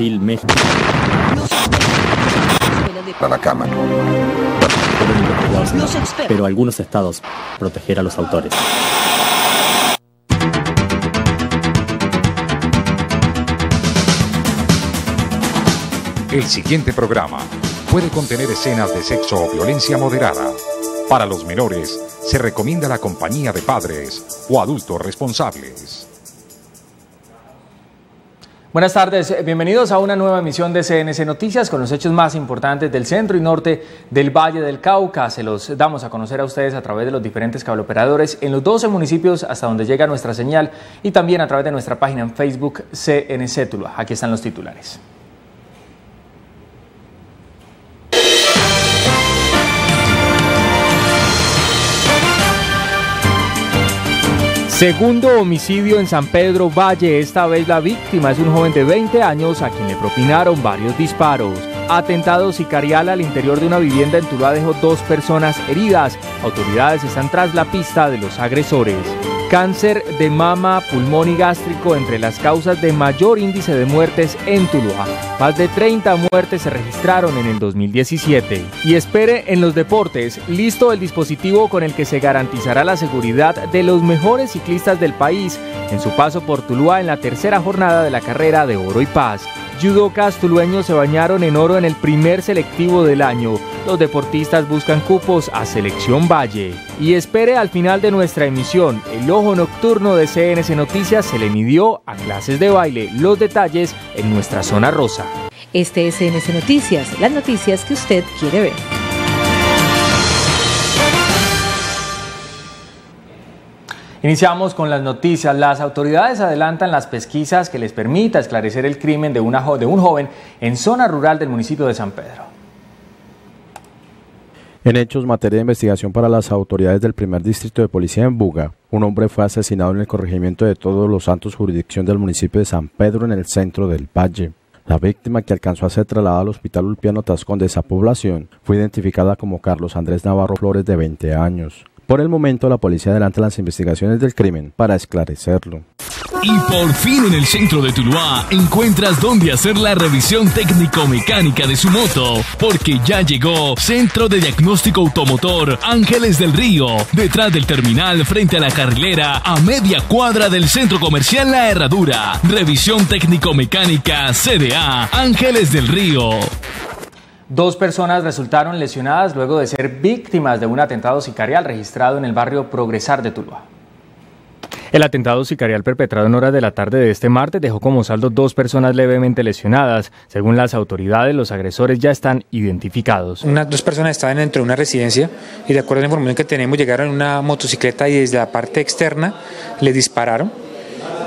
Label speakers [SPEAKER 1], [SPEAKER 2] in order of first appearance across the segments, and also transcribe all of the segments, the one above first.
[SPEAKER 1] Brasil, México.
[SPEAKER 2] A la cama.
[SPEAKER 1] Pero algunos estados proteger a los autores.
[SPEAKER 3] El siguiente programa puede contener escenas de sexo o violencia moderada. Para los menores, se recomienda la compañía de padres o adultos responsables.
[SPEAKER 4] Buenas tardes, bienvenidos a una nueva emisión de CNC Noticias con los hechos más importantes del centro y norte del Valle del Cauca. Se los damos a conocer a ustedes a través de los diferentes cableoperadores en los 12 municipios hasta donde llega nuestra señal y también a través de nuestra página en Facebook CNC Tuluá. Aquí están los titulares. Segundo homicidio en San Pedro Valle. Esta vez la víctima es un joven de 20 años a quien le propinaron varios disparos. Atentado sicarial al interior de una vivienda en Tuluá dejó dos personas heridas. Autoridades están tras la pista de los agresores. Cáncer de mama, pulmón y gástrico entre las causas de mayor índice de muertes en Tuluá. Más de 30 muertes se registraron en el 2017. Y espere en los deportes, listo el dispositivo con el que se garantizará la seguridad de los mejores ciclistas del país en su paso por Tuluá en la tercera jornada de la carrera de Oro y Paz. Judocas tulueños se bañaron en oro en el primer selectivo del año. Los deportistas buscan cupos a Selección Valle. Y espere al final de nuestra emisión, el ojo nocturno de CNC Noticias se le midió a clases de baile. Los detalles en nuestra zona rosa.
[SPEAKER 5] Este es CNC Noticias, las noticias que usted quiere ver.
[SPEAKER 4] Iniciamos con las noticias. Las autoridades adelantan las pesquisas que les permita esclarecer el crimen de, un joven en zona rural del municipio de San Pedro.
[SPEAKER 6] En hechos, materia de investigación para las autoridades del primer distrito de policía en Buga, un hombre fue asesinado en el corregimiento de Todos los Santos, jurisdicción del municipio de San Pedro, en el centro del Valle. La víctima, que alcanzó a ser trasladada al hospital Ulpiano Tascón de esa población, fue identificada como Carlos Andrés Navarro Flores, de 20 años. Por el momento, la policía adelanta las investigaciones del crimen para esclarecerlo.
[SPEAKER 7] Y por fin en el centro de Tuluá encuentras dónde hacer la revisión técnico-mecánica de su moto, porque ya llegó Centro de Diagnóstico Automotor Ángeles del Río, detrás del terminal frente a la carrilera a media cuadra del centro comercial La Herradura. Revisión técnico-mecánica CDA Ángeles del Río.
[SPEAKER 4] Dos personas resultaron lesionadas luego de ser víctimas de un atentado sicarial registrado en el barrio Progresar de Tuluá. El atentado sicarial perpetrado en horas de la tarde de este martes dejó como saldo dos personas levemente lesionadas. Según las autoridades, los agresores ya están identificados.
[SPEAKER 8] Unas dos personas estaban dentro de una residencia y de acuerdo a la información que tenemos llegaron en una motocicleta y desde la parte externa le dispararon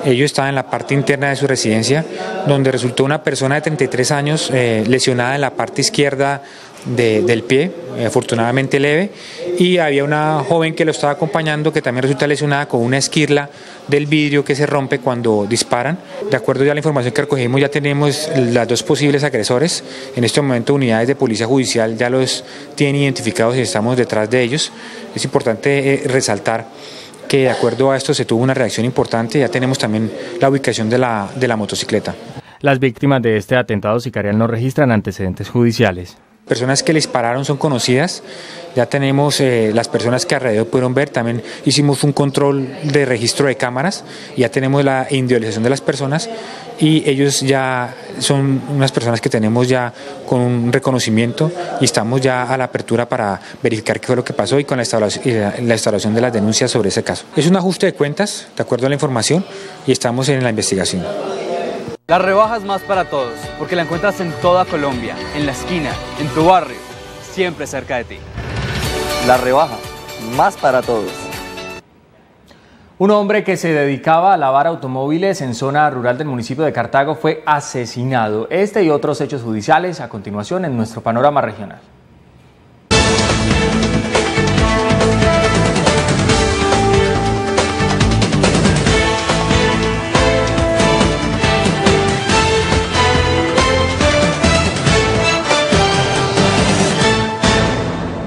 [SPEAKER 8] ellos estaban en la parte interna de su residencia, donde resultó una persona de 33 años eh, lesionada en la parte izquierda del pie, afortunadamente leve, y había una joven que lo estaba acompañando que también resulta lesionada con una esquirla del vidrio que se rompe cuando disparan. De acuerdo ya a la información que recogimos, ya tenemos las dos posibles agresores. En este momento unidades de policía judicial ya los tienen identificados y estamos detrás de ellos. Es importante eh, resaltar que de acuerdo a esto se tuvo una reacción importante, ya tenemos también la ubicación de la, de la motocicleta.
[SPEAKER 4] Las víctimas de este atentado sicarial no registran antecedentes judiciales.
[SPEAKER 8] Personas que le dispararon son conocidas, ya tenemos eh, las personas que alrededor pudieron ver, también hicimos un control de registro de cámaras, ya tenemos la individualización de las personas. Y ellos ya son unas personas que tenemos ya con un reconocimiento. Y estamos ya a la apertura para verificar qué fue lo que pasó y con la eh, la instalación de las denuncias sobre ese caso. Es un ajuste de cuentas, de acuerdo a la información, y estamos en la investigación.
[SPEAKER 9] Las rebajas más para todos, porque la encuentras en toda Colombia, en la esquina, en tu barrio, siempre cerca de ti.
[SPEAKER 10] La rebaja más para todos.
[SPEAKER 4] Un hombre que se dedicaba a lavar automóviles en zona rural del municipio de Cartago fue asesinado. Este y otros hechos judiciales a continuación en nuestro panorama regional.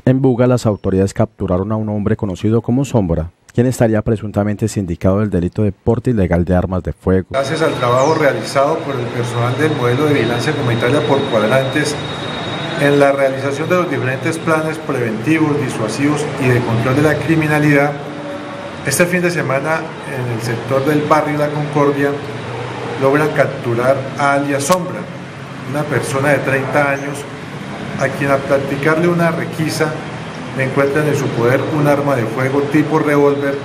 [SPEAKER 6] En Buga las autoridades capturaron a un hombre conocido como Sombra, quien estaría presuntamente sindicado del delito de porte ilegal de armas de fuego.
[SPEAKER 11] Gracias al trabajo realizado por el personal del modelo de vigilancia comunitaria por cuadrantes en la realización de los diferentes planes preventivos, disuasivos y de control de la criminalidad, este fin de semana en el sector del barrio La Concordia logran capturar a alias Sombra, una persona de 30 años a quien al practicarle una requisa encuentran en su poder un arma de fuego tipo revólver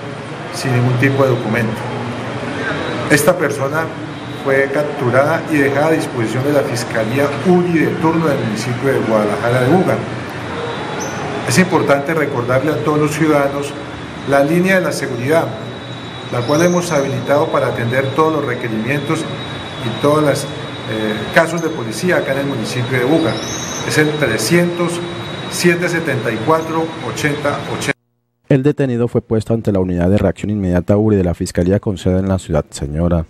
[SPEAKER 11] sin ningún tipo de documento. Esta persona fue capturada y dejada a disposición de la Fiscalía URI de turno del municipio de Guadalajara de Buga. Es importante recordarle a todos los ciudadanos la línea de la seguridad, la cual hemos habilitado para atender todos los requerimientos y todos los eh, casos de policía acá en el municipio de Buga. Es el 300 774 80
[SPEAKER 6] El detenido fue puesto ante la unidad de reacción inmediata URI de la Fiscalía con sede en la ciudad Señora.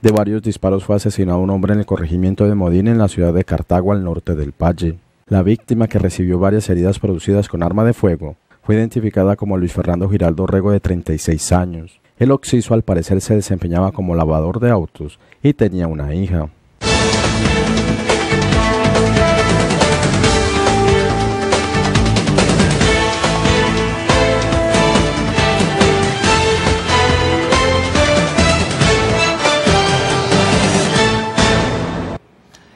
[SPEAKER 6] De varios disparos fue asesinado un hombre en el corregimiento de Modín en la ciudad de Cartago al norte del Valle. La víctima, que recibió varias heridas producidas con arma de fuego, fue identificada como Luis Fernando Giraldo Rego de 36 años. El occiso al parecer se desempeñaba como lavador de autos y tenía una hija.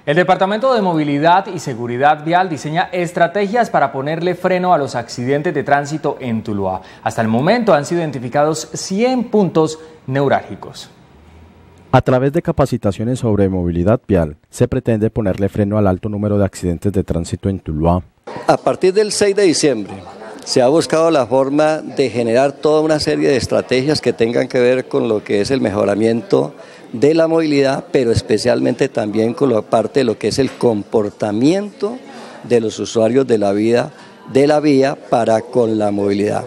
[SPEAKER 4] El Departamento de Movilidad y Seguridad Vial diseña estrategias para ponerle freno a los accidentes de tránsito en Tuluá. Hasta el momento han sido identificados 100 puntos neurálgicos.
[SPEAKER 6] A través de capacitaciones sobre movilidad vial, se pretende ponerle freno al alto número de accidentes de tránsito en Tuluá.
[SPEAKER 12] A partir del 6 de diciembre se ha buscado la forma de generar toda una serie de estrategias que tengan que ver con lo que es el mejoramiento de la movilidad, pero especialmente también con la parte de lo que es el comportamiento de los usuarios de la vida de la vía para con la movilidad.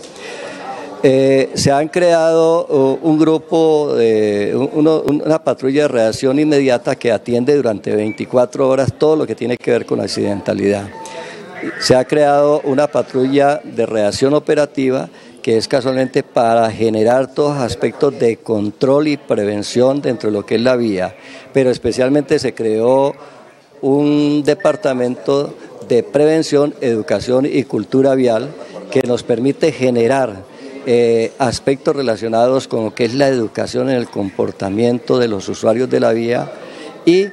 [SPEAKER 12] Eh, se han creado uh, un grupo, de, una patrulla de reacción inmediata que atiende durante 24 horas todo lo que tiene que ver con accidentalidad. Se ha creado una patrulla de reacción operativa que es casualmente para generar todos aspectos de control y prevención dentro de lo que es la vía, pero especialmente se creó un departamento de prevención, educación y cultura vial que nos permite generar eh, aspectos relacionados con lo que es la educación en el comportamiento de los usuarios de la vía y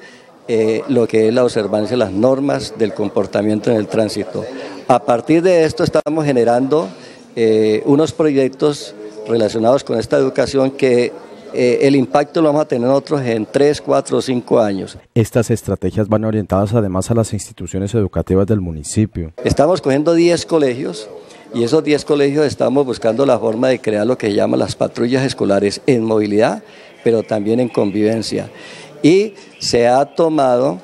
[SPEAKER 12] eh, lo que es la observancia de las normas del comportamiento en el tránsito. A partir de esto estamos generando eh, unos proyectos relacionados con esta educación que eh, el impacto lo vamos a tener nosotros en 3, 4 o 5 años.
[SPEAKER 6] Estas estrategias van orientadas además a las instituciones educativas del municipio.
[SPEAKER 12] Estamos cogiendo 10 colegios y esos 10 colegios estamos buscando la forma de crear lo que se llama las patrullas escolares en movilidad, pero también en convivencia. Y se ha tomado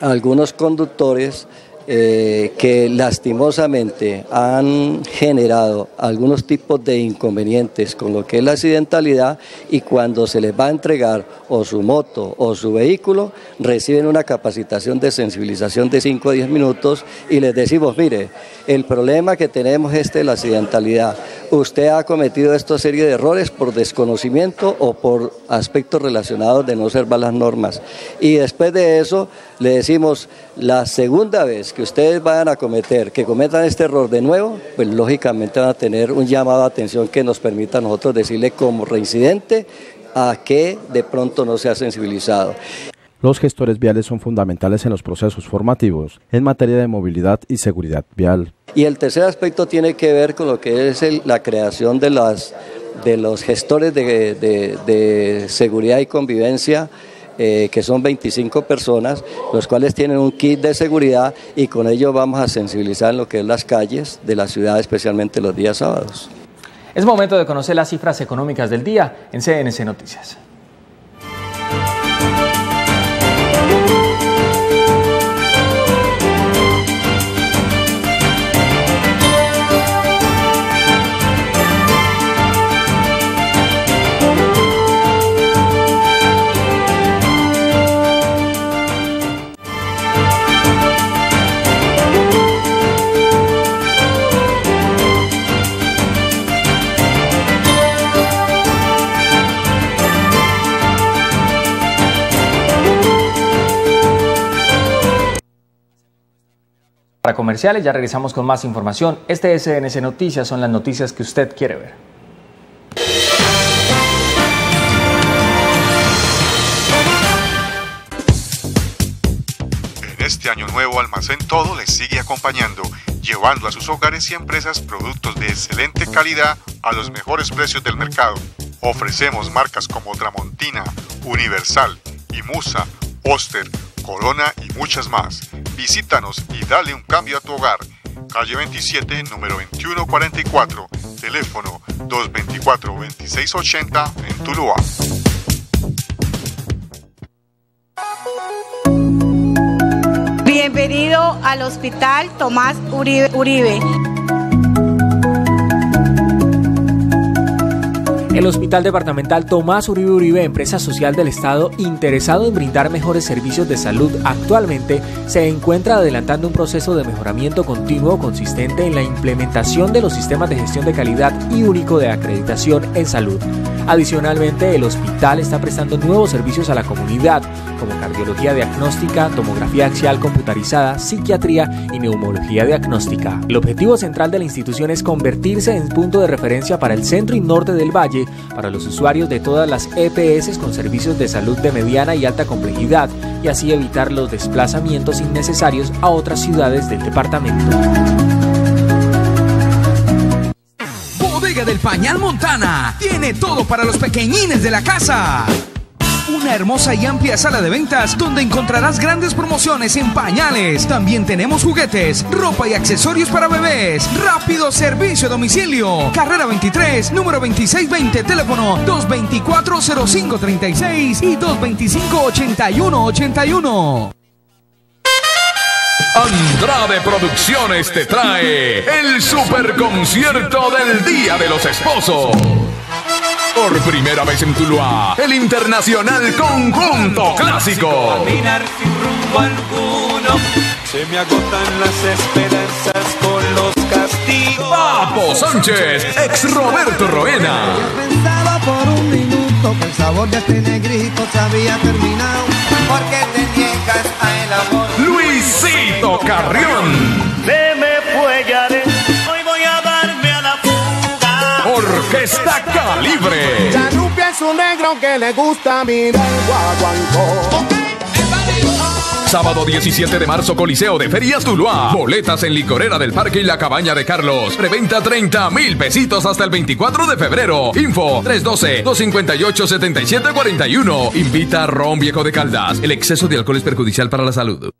[SPEAKER 12] algunos conductores eh, que lastimosamente han generado algunos tipos de inconvenientes con lo que es la accidentalidad y cuando se les va a entregar o su moto o su vehículo, reciben una capacitación de sensibilización de 5 a 10 minutos y les decimos, mire, el problema que tenemos es este de la accidentalidad. Usted ha cometido esta serie de errores por desconocimiento o por aspectos relacionados de no observar las normas. Y después de eso le decimos, la segunda vez que ustedes vayan a cometer, que cometan este error de nuevo, pues lógicamente van a tener un llamado de atención que nos permita a nosotros decirle como reincidente a que de pronto no se ha sensibilizado.
[SPEAKER 6] Los gestores viales son fundamentales en los procesos formativos en materia de movilidad y seguridad vial.
[SPEAKER 12] Y el tercer aspecto tiene que ver con lo que es la creación de, las, de los gestores de, seguridad y convivencia eh, que son 25 personas, los cuales tienen un kit de seguridad y con ello vamos a sensibilizar en lo que es las calles de la ciudad, especialmente los días sábados.
[SPEAKER 4] Es momento de conocer las cifras económicas del día en CNC Noticias. Comerciales, ya regresamos con más información. Este es SNC Noticias, son las noticias que usted quiere ver.
[SPEAKER 13] En este año nuevo Almacén Todo les sigue acompañando, llevando a sus hogares y empresas productos de excelente calidad a los mejores precios del mercado. Ofrecemos marcas como Tramontina, Universal, Imusa, Oster, Corona y muchas más. Visítanos y dale un cambio a tu hogar. Calle 27, número 2144, teléfono 224-2680 en Tuluá.
[SPEAKER 1] Bienvenido al Hospital Tomás Uribe. Uribe.
[SPEAKER 4] El Hospital Departamental Tomás Uribe Uribe, empresa social del Estado interesado en brindar mejores servicios de salud, actualmente se encuentra adelantando un proceso de mejoramiento continuo consistente en la implementación de los sistemas de gestión de calidad y único de acreditación en salud. Adicionalmente, el hospital está prestando nuevos servicios a la comunidad, como cardiología diagnóstica, tomografía axial computarizada, psiquiatría y neumología diagnóstica. El objetivo central de la institución es convertirse en punto de referencia para el centro y norte del valle para los usuarios de todas las EPS con servicios de salud de mediana y alta complejidad y así evitar los desplazamientos innecesarios a otras ciudades del departamento.
[SPEAKER 14] Bodega del Pañal Montana tiene todo para los pequeñines de la casa. Una hermosa y amplia sala de ventas donde encontrarás grandes promociones en pañales. También tenemos juguetes, ropa y accesorios para bebés. Rápido servicio a domicilio. Carrera 23, número 2620, teléfono 224-0536 y 225-8181.
[SPEAKER 7] Andrade Producciones te trae el super concierto del Día de los Esposos. Por primera vez en Tuluá, el Internacional Conjunto Clásico.
[SPEAKER 15] Caminar sin rumbo alguno, se me agotan las esperanzas con los castigos.
[SPEAKER 7] Papo Sánchez, ex Roberto Roena.
[SPEAKER 16] Pensaba por un minuto que el sabor de este negrito se había terminado.
[SPEAKER 15] Porque te niegas a el amor.
[SPEAKER 7] Luisito Carrión. Orquesta Calibre.
[SPEAKER 16] Chanupia es un negro que le gusta mi guaguancó.
[SPEAKER 7] Sábado 17 de marzo, Coliseo de Ferias Tuluá. Boletas en Licorera del Parque y la Cabaña de Carlos. Preventa 30 mil pesitos hasta el 24 de febrero. Info 312-258-7741. Invita a Ron Viejo de Caldas. El exceso de alcohol es perjudicial para la salud.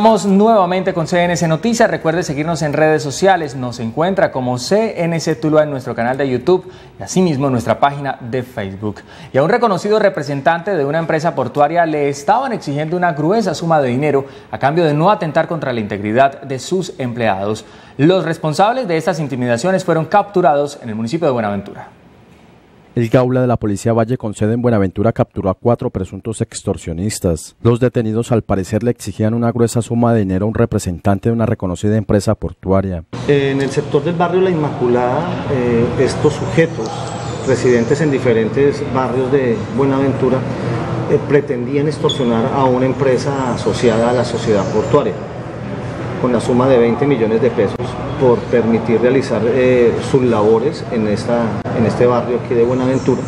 [SPEAKER 4] Nuevamente con CNC Noticias. Recuerde seguirnos en redes sociales. Nos encuentra como CNC Tuluá en nuestro canal de YouTube y asimismo en nuestra página de Facebook. Y a un reconocido representante de una empresa portuaria le estaban exigiendo una gruesa suma de dinero a cambio de no atentar contra la integridad de sus empleados. Los responsables de estas intimidaciones fueron capturados en el municipio de Buenaventura.
[SPEAKER 6] El Gaula de la Policía Valle con sede en Buenaventura capturó a cuatro presuntos extorsionistas. Los detenidos al parecer le exigían una gruesa suma de dinero a un representante de una reconocida empresa portuaria.
[SPEAKER 17] En el sector del barrio La Inmaculada, eh, estos sujetos, residentes en diferentes barrios de Buenaventura, eh, pretendían extorsionar a una empresa asociada a la sociedad portuaria con la suma de 20 millones de pesos por permitir realizar eh, sus labores en, esta, en este barrio aquí de Buenaventura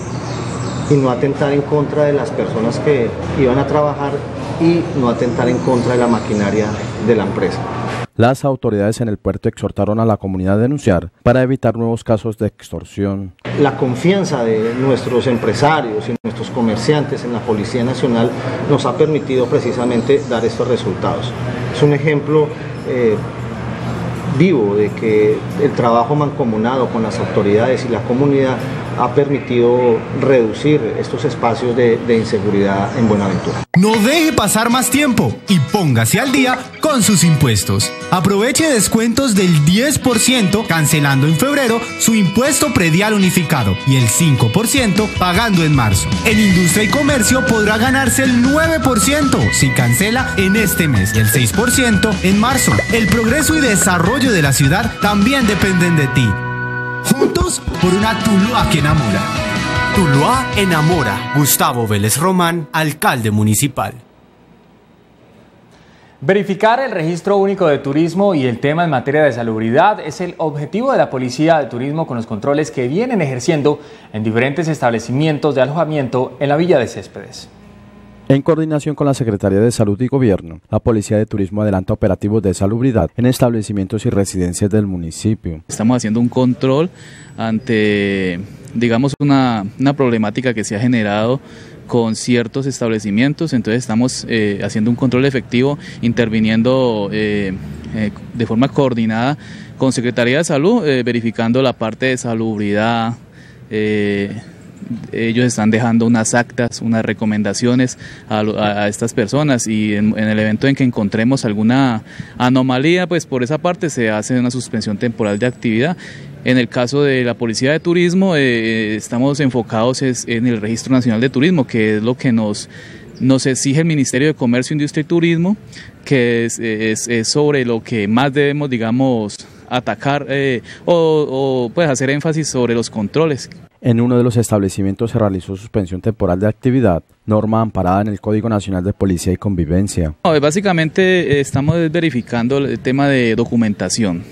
[SPEAKER 17] y no atentar en contra de las personas que iban a trabajar y no atentar en contra de la maquinaria de la empresa.
[SPEAKER 6] Las autoridades en el puerto exhortaron a la comunidad a denunciar para evitar nuevos casos de extorsión.
[SPEAKER 17] La confianza de nuestros empresarios y nuestros comerciantes en la Policía Nacional nos ha permitido precisamente dar estos resultados. Es un ejemplo eh, vivo de que el trabajo mancomunado con las autoridades y la comunidad ha permitido reducir estos espacios de, de, inseguridad en Buenaventura.
[SPEAKER 18] No deje pasar más tiempo y póngase al día con sus impuestos. Aproveche descuentos del 10% cancelando en febrero su impuesto predial unificado y el 5% pagando en marzo. En industria y comercio podrá ganarse el 9% si cancela en este mes y el 6% en marzo. El progreso y desarrollo de la ciudad también dependen de ti. Juntos por una Tuluá que enamora. Tuluá enamora. Gustavo Vélez Román, alcalde municipal.
[SPEAKER 4] Verificar el registro único de turismo y el tema en materia de salubridad es el objetivo de la Policía de Turismo con los controles que vienen ejerciendo en diferentes establecimientos de alojamiento en la Villa de Céspedes.
[SPEAKER 6] En coordinación con la Secretaría de Salud y Gobierno, la Policía de Turismo adelanta operativos de salubridad en establecimientos y residencias del municipio.
[SPEAKER 19] Estamos haciendo un control ante, digamos, una, problemática que se ha generado con ciertos establecimientos, entonces estamos eh, haciendo un control efectivo, interviniendo eh, eh, de forma coordinada con Secretaría de Salud, verificando la parte de salubridad. Ellos están dejando unas actas, unas recomendaciones a, estas personas y en, el evento en que encontremos alguna anomalía, pues por esa parte se hace una suspensión temporal de actividad en el caso de la Policía de Turismo, eh, estamos enfocados en el Registro Nacional de Turismo, que es lo que nos, nos exige el Ministerio de Comercio, Industria y Turismo, que es, sobre lo que más debemos, digamos, atacar eh, o, pues hacer énfasis sobre los controles.
[SPEAKER 6] En uno de los establecimientos se realizó suspensión temporal de actividad, norma amparada en el Código Nacional de Policía y Convivencia.
[SPEAKER 19] básicamente eh, estamos verificando el tema de documentación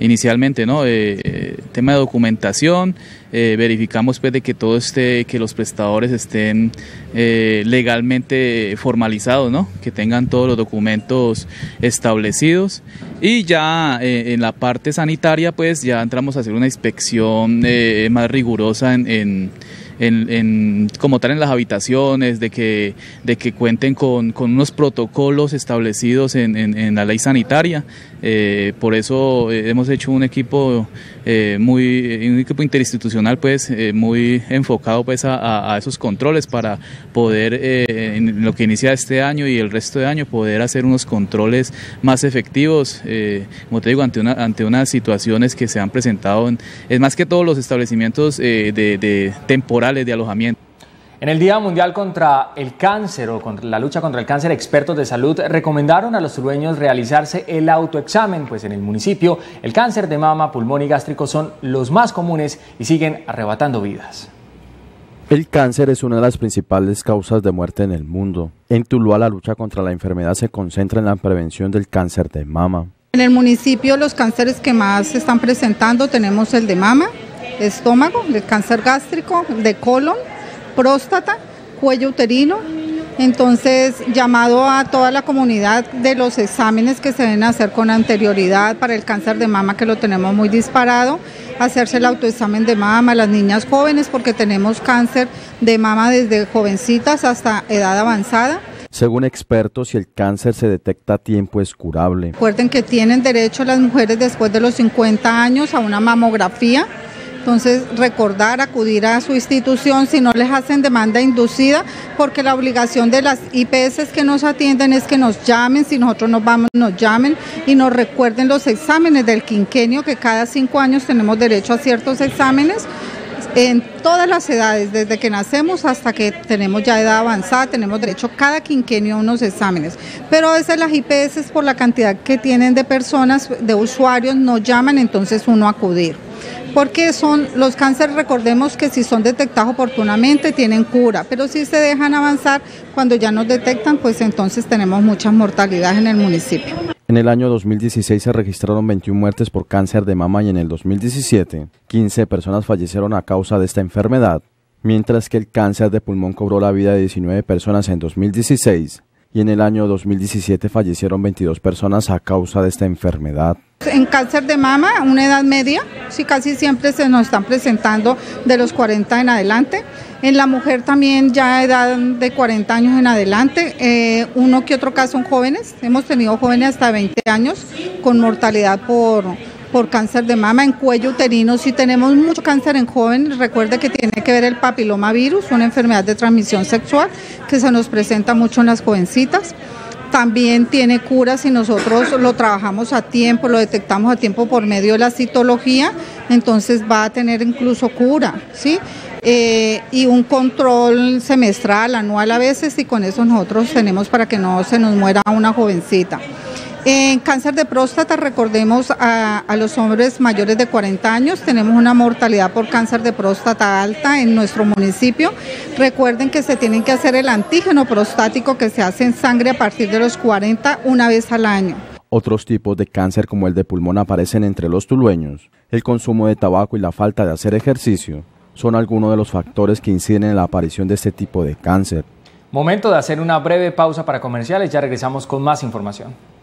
[SPEAKER 19] inicialmente, ¿no? Eh, eh, tema de documentación, eh, verificamos pues de que todo esté, que los prestadores estén legalmente formalizados, ¿no? Que tengan todos los documentos establecidos y ya en la parte sanitaria pues ya entramos a hacer una inspección más rigurosa en en, como tal en las habitaciones, de que, de que cuenten con, unos protocolos establecidos en, en, la ley sanitaria. Eh, por eso eh, hemos hecho un equipo eh, muy un equipo interinstitucional pues muy enfocado pues a, esos controles para poder en lo que inicia este año y el resto de año poder hacer unos controles más efectivos como te digo ante una ante unas situaciones que se han presentado en, es más que todos los establecimientos de, de temporada de alojamiento.
[SPEAKER 4] En el Día Mundial contra el Cáncer o contra la lucha contra el cáncer, expertos de salud recomendaron a los tulueños realizarse el autoexamen, pues en el municipio el cáncer de mama, pulmón y gástrico son los más comunes y siguen arrebatando vidas.
[SPEAKER 6] El cáncer es una de las principales causas de muerte en el mundo. En Tuluá la lucha contra la enfermedad se concentra en la prevención del cáncer de mama.
[SPEAKER 20] En el municipio los cánceres que más se están presentando tenemos el de mama, estómago, el cáncer gástrico, de colon, próstata, cuello uterino. Entonces, llamado a toda la comunidad de los exámenes que se deben hacer con anterioridad para el cáncer de mama, que lo tenemos muy disparado, hacerse el autoexamen de mama a las niñas jóvenes, porque tenemos cáncer de mama desde jovencitas hasta edad avanzada.
[SPEAKER 6] Según expertos, si el cáncer se detecta a tiempo es curable.
[SPEAKER 20] Recuerden que tienen derecho las mujeres después de los 50 años a una mamografía entonces, recordar, acudir a su institución si no les hacen demanda inducida, porque la obligación de las IPS que nos atienden es que nos llamen, si nosotros nos vamos, nos llamen y nos recuerden los exámenes del quinquenio, que cada cinco años tenemos derecho a ciertos exámenes en todas las edades, desde que nacemos hasta que tenemos ya edad avanzada, tenemos derecho cada quinquenio a unos exámenes. Pero a veces las IPS por la cantidad que tienen de personas, de usuarios, no llaman, entonces uno acudir porque son los cánceres, recordemos que si son detectados oportunamente tienen cura, pero si se dejan avanzar, cuando ya nos detectan, pues entonces tenemos muchas mortalidades en el municipio.
[SPEAKER 6] En el año 2016 se registraron 21 muertes por cáncer de mama y en el 2017 15 personas fallecieron a causa de esta enfermedad, mientras que el cáncer de pulmón cobró la vida de 19 personas en 2016 y en el año 2017 fallecieron 22 personas a causa de esta enfermedad.
[SPEAKER 20] En cáncer de mama, una edad media, sí casi siempre se nos están presentando de los 40 en adelante. En la mujer también ya edad de 40 años en adelante. Eh, uno que otro caso son jóvenes. Hemos tenido jóvenes hasta 20 años con mortalidad por, por cáncer de mama. En cuello uterino sí tenemos mucho cáncer en jóvenes. Recuerde que tiene que ver el papilomavirus, una enfermedad de transmisión sexual que se nos presenta mucho en las jovencitas también tiene cura si nosotros lo trabajamos a tiempo, lo detectamos a tiempo por medio de la citología, entonces va a tener incluso cura, ¿sí? Eh, y un control semestral, anual a veces, y con eso nosotros tenemos para que no se nos muera una jovencita. En cáncer de próstata, recordemos a, a, los hombres mayores de 40 años, tenemos una mortalidad por cáncer de próstata alta en nuestro municipio. Recuerden que se tienen que hacer el antígeno prostático que se hace en sangre a partir de los 40 una vez al año.
[SPEAKER 6] Otros tipos de cáncer como el de pulmón aparecen entre los tulueños. El consumo de tabaco y la falta de hacer ejercicio son algunos de los factores que inciden en la aparición de este tipo de cáncer.
[SPEAKER 4] Momento de hacer una breve pausa para comerciales, ya regresamos con más información.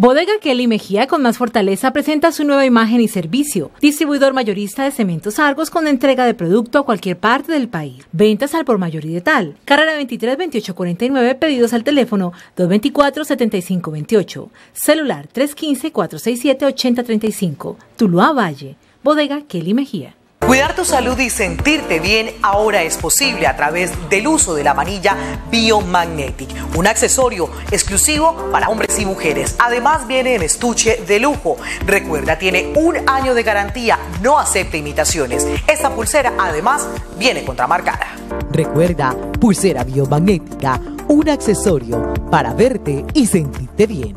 [SPEAKER 21] Bodega Kelly Mejía con más fortaleza presenta su nueva imagen y servicio. Distribuidor mayorista de cementos Argos con entrega de producto a cualquier parte del país. Ventas al por mayor y de tal. Carrera 23 28 49, pedidos al teléfono 224 75 28. Celular 315 467 8035. Tuluá Valle. Bodega Kelly Mejía.
[SPEAKER 22] Cuidar tu salud y sentirte bien ahora es posible a través del uso de la manilla Biomagnetic, un accesorio exclusivo para hombres y mujeres. Además viene en estuche de lujo. Recuerda, tiene un año de garantía, no acepta imitaciones. Esta pulsera además viene contramarcada.
[SPEAKER 23] Recuerda, pulsera biomagnética, un accesorio para verte y sentirte bien.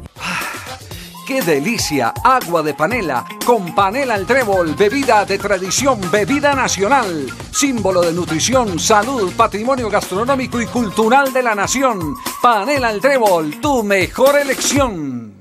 [SPEAKER 24] ¡Qué delicia! Agua de panela con panela al trébol, bebida de tradición, bebida nacional, símbolo de nutrición, salud, patrimonio gastronómico y cultural de la nación. Panela al trébol, tu mejor elección.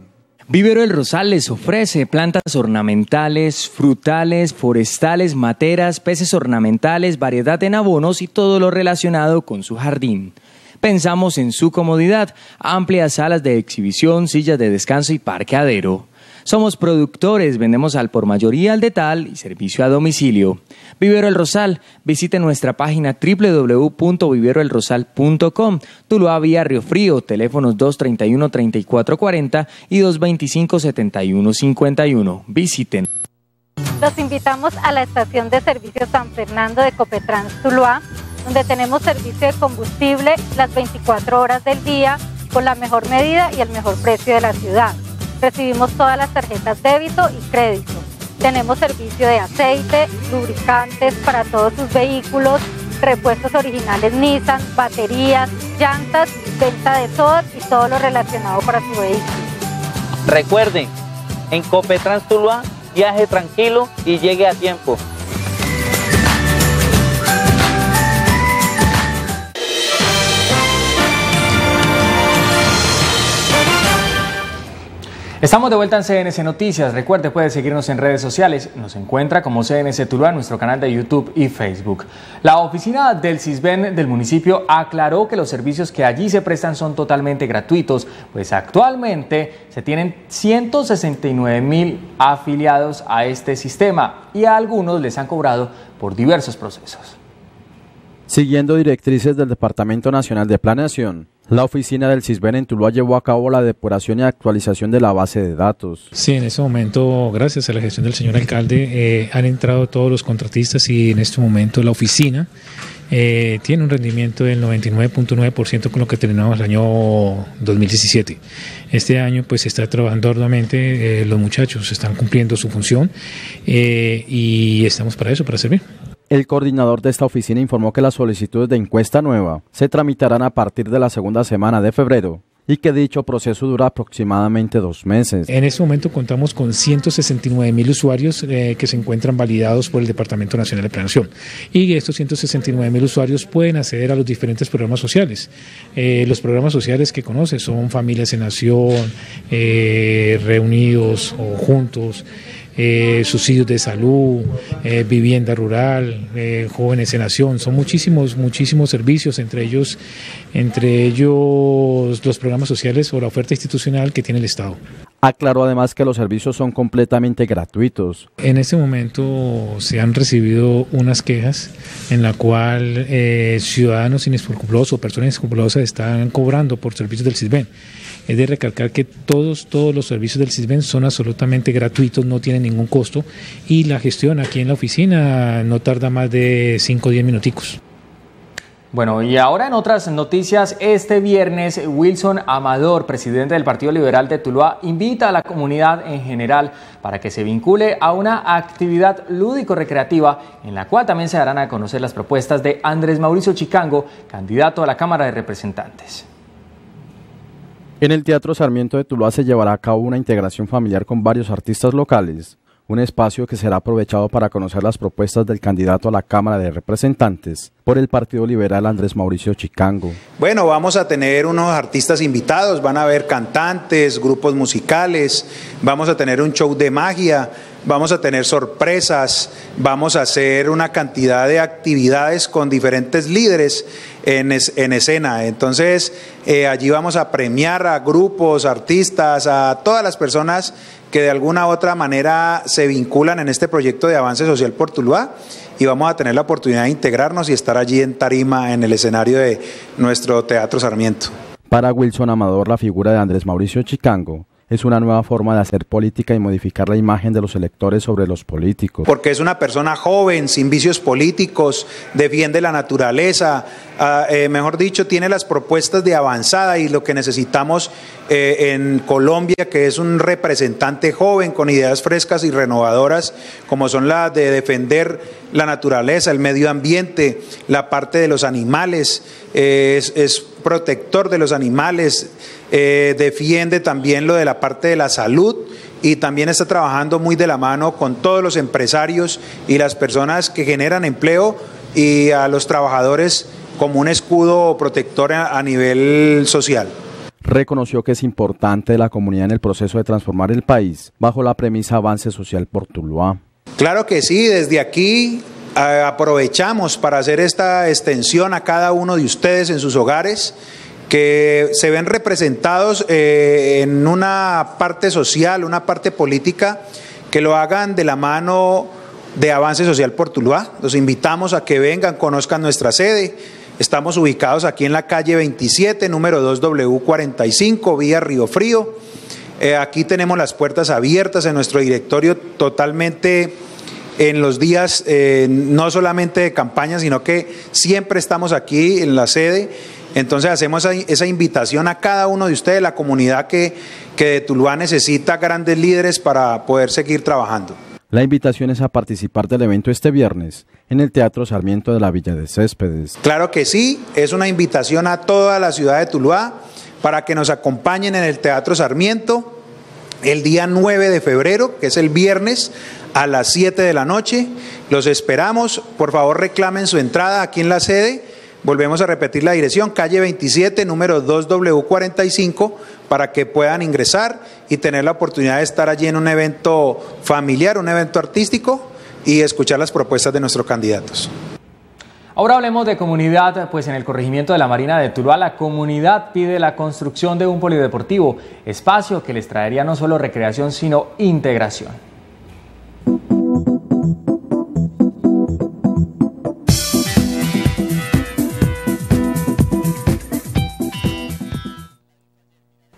[SPEAKER 4] Vivero El Rosal les ofrece plantas ornamentales, frutales, forestales, materas, peces ornamentales, variedad en abonos y todo lo relacionado con su jardín. Pensamos en su comodidad, amplias salas de exhibición, sillas de descanso y parqueadero. Somos productores, vendemos al por mayoría al detal y servicio a domicilio. Vivero El Rosal, visite nuestra página www.viveroelrosal.com. Tuluá Vía Río Frío, teléfonos 231-3440 y 225-7151. Visiten.
[SPEAKER 25] Los invitamos a la estación de servicio San Fernando de Copetrans Tuluá donde tenemos servicio de combustible las 24 horas del día con la mejor medida y el mejor precio de la ciudad. Recibimos todas las tarjetas débito y crédito. Tenemos servicio de aceite, lubricantes para todos sus vehículos, repuestos originales Nissan, baterías, llantas, venta de SOAT y todo lo relacionado para su vehículo.
[SPEAKER 26] Recuerden, en Copetrans Tuluá, viaje tranquilo y llegue a tiempo.
[SPEAKER 4] Estamos de vuelta en CNC Noticias. Recuerde, puede seguirnos en redes sociales. Nos encuentra como CNC Tuluá nuestro canal de YouTube y Facebook. La oficina del CISBEN del municipio aclaró que los servicios que allí se prestan son totalmente gratuitos, pues actualmente se tienen 169 mil afiliados a este sistema y a algunos les han cobrado por diversos procesos.
[SPEAKER 6] Siguiendo directrices del Departamento Nacional de Planeación, la oficina del CISBEN en Tuluá llevó a cabo la depuración y actualización de la base de datos.
[SPEAKER 27] Sí, en este momento, gracias a la gestión del señor alcalde, eh, han entrado todos los contratistas y en este momento la oficina eh, tiene un rendimiento del 99.9% con lo que terminamos el año 2017. Este año pues está trabajando arduamente, eh, los muchachos están cumpliendo su función y estamos para eso, para servir.
[SPEAKER 6] El coordinador de esta oficina informó que las solicitudes de encuesta nueva se tramitarán a partir de la segunda semana de febrero y que dicho proceso dura aproximadamente dos meses.
[SPEAKER 27] En este momento contamos con 169 mil usuarios eh, que se encuentran validados por el Departamento Nacional de Planeación y estos 169 mil usuarios pueden acceder a los diferentes programas sociales. Eh, los programas sociales que conoce son Familias en Nación, eh, Reunidos o Juntos eh, subsidios de salud, eh, vivienda rural, eh, jóvenes en acción, son muchísimos, muchísimos servicios, entre ellos, entre ellos los programas sociales o la oferta institucional que tiene el Estado.
[SPEAKER 6] Aclaró además que los servicios son completamente gratuitos.
[SPEAKER 27] En este momento se han recibido unas quejas en la cual eh, ciudadanos inescrupulosos o personas inescrupulosas están cobrando por servicios del CISBEN. Es de recalcar que todos, todos los servicios del CISBEN son absolutamente gratuitos, no tienen ningún costo y la gestión aquí en la oficina no tarda más de 5 o 10 minuticos.
[SPEAKER 4] Bueno, y ahora en otras noticias, este viernes Wilson Amador, presidente del Partido Liberal de Tuluá, invita a la comunidad en general para que se vincule a una actividad lúdico-recreativa en la cual también se darán a conocer las propuestas de Andrés Mauricio Chicango, candidato a la Cámara de Representantes.
[SPEAKER 6] En el Teatro Sarmiento de Tuluá se llevará a cabo una integración familiar con varios artistas locales un espacio que será aprovechado para conocer las propuestas del candidato a la Cámara de Representantes por el Partido Liberal Andrés Mauricio Chicango.
[SPEAKER 28] Bueno, vamos a tener unos artistas invitados, van a haber cantantes, grupos musicales, vamos a tener un show de magia, vamos a tener sorpresas, vamos a hacer una cantidad de actividades con diferentes líderes en, escena. Entonces, eh, allí vamos a premiar a grupos, artistas, a todas las personas que de alguna u otra manera se vinculan en este proyecto de avance social por Tuluá y vamos a tener la oportunidad de integrarnos y estar allí en Tarima, en el escenario de nuestro Teatro Sarmiento.
[SPEAKER 6] Para Wilson Amador, la figura de Andrés Mauricio Chicango es una nueva forma de hacer política y modificar la imagen de los electores sobre los políticos.
[SPEAKER 28] Porque es una persona joven, sin vicios políticos, defiende la naturaleza, ah, eh, mejor dicho, tiene las propuestas de avanzada y lo que necesitamos eh, en Colombia, que es un representante joven con ideas frescas y renovadoras, como son las de defender la naturaleza, el medio ambiente, la parte de los animales, eh, es, protector de los animales eh, defiende también lo de la parte de la salud y también está trabajando muy de la mano con todos los empresarios y las personas que generan empleo y a los trabajadores como un escudo protector a nivel social
[SPEAKER 6] reconoció que es importante la comunidad en el proceso de transformar el país bajo la premisa avance social por Tuluá.
[SPEAKER 28] Claro que sí, desde aquí aprovechamos para hacer esta extensión a cada uno de ustedes en sus hogares que se ven representados eh, en una parte social, una parte política, que lo hagan de la mano de Avance Social por Tuluá. Los invitamos a que vengan, conozcan nuestra sede. Estamos ubicados aquí en la calle 27, número 2W45, vía Río Frío. Eh, aquí tenemos las puertas abiertas en nuestro directorio totalmente en los días, eh, no solamente de campaña, sino que siempre estamos aquí en la sede entonces hacemos esa invitación a cada uno de ustedes, la comunidad que, que de Tuluá necesita grandes líderes para poder seguir trabajando.
[SPEAKER 6] La invitación es a participar del evento este viernes en el Teatro Sarmiento de la Villa de Céspedes.
[SPEAKER 28] Claro que sí, es una invitación a toda la ciudad de Tuluá para que nos acompañen en el Teatro Sarmiento el día 9 de febrero, que es el viernes, a las 7 de la noche. Los esperamos, por favor reclamen su entrada aquí en la sede Volvemos a repetir la dirección, calle 27, número 2W45, para que puedan ingresar y tener la oportunidad de estar allí en un evento familiar, un evento artístico y escuchar las propuestas de nuestros candidatos.
[SPEAKER 4] Ahora hablemos de comunidad, pues en el corregimiento de la Marina de Tuluá la comunidad pide la construcción de un polideportivo, espacio que les traería no solo recreación sino integración.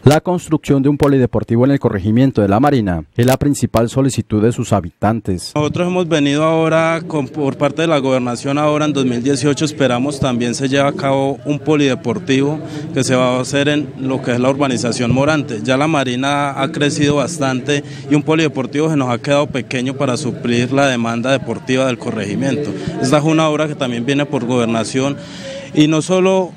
[SPEAKER 6] La construcción de un polideportivo en el corregimiento de la Marina es la principal solicitud de sus habitantes.
[SPEAKER 29] Nosotros hemos venido ahora por parte de la gobernación, ahora en 2018 esperamos también se lleve a cabo un polideportivo que se va a hacer en lo que es la urbanización Morante. Ya la Marina ha crecido bastante y un polideportivo se nos ha quedado pequeño para suplir la demanda deportiva del corregimiento. Esta es una obra que también viene por gobernación y no solo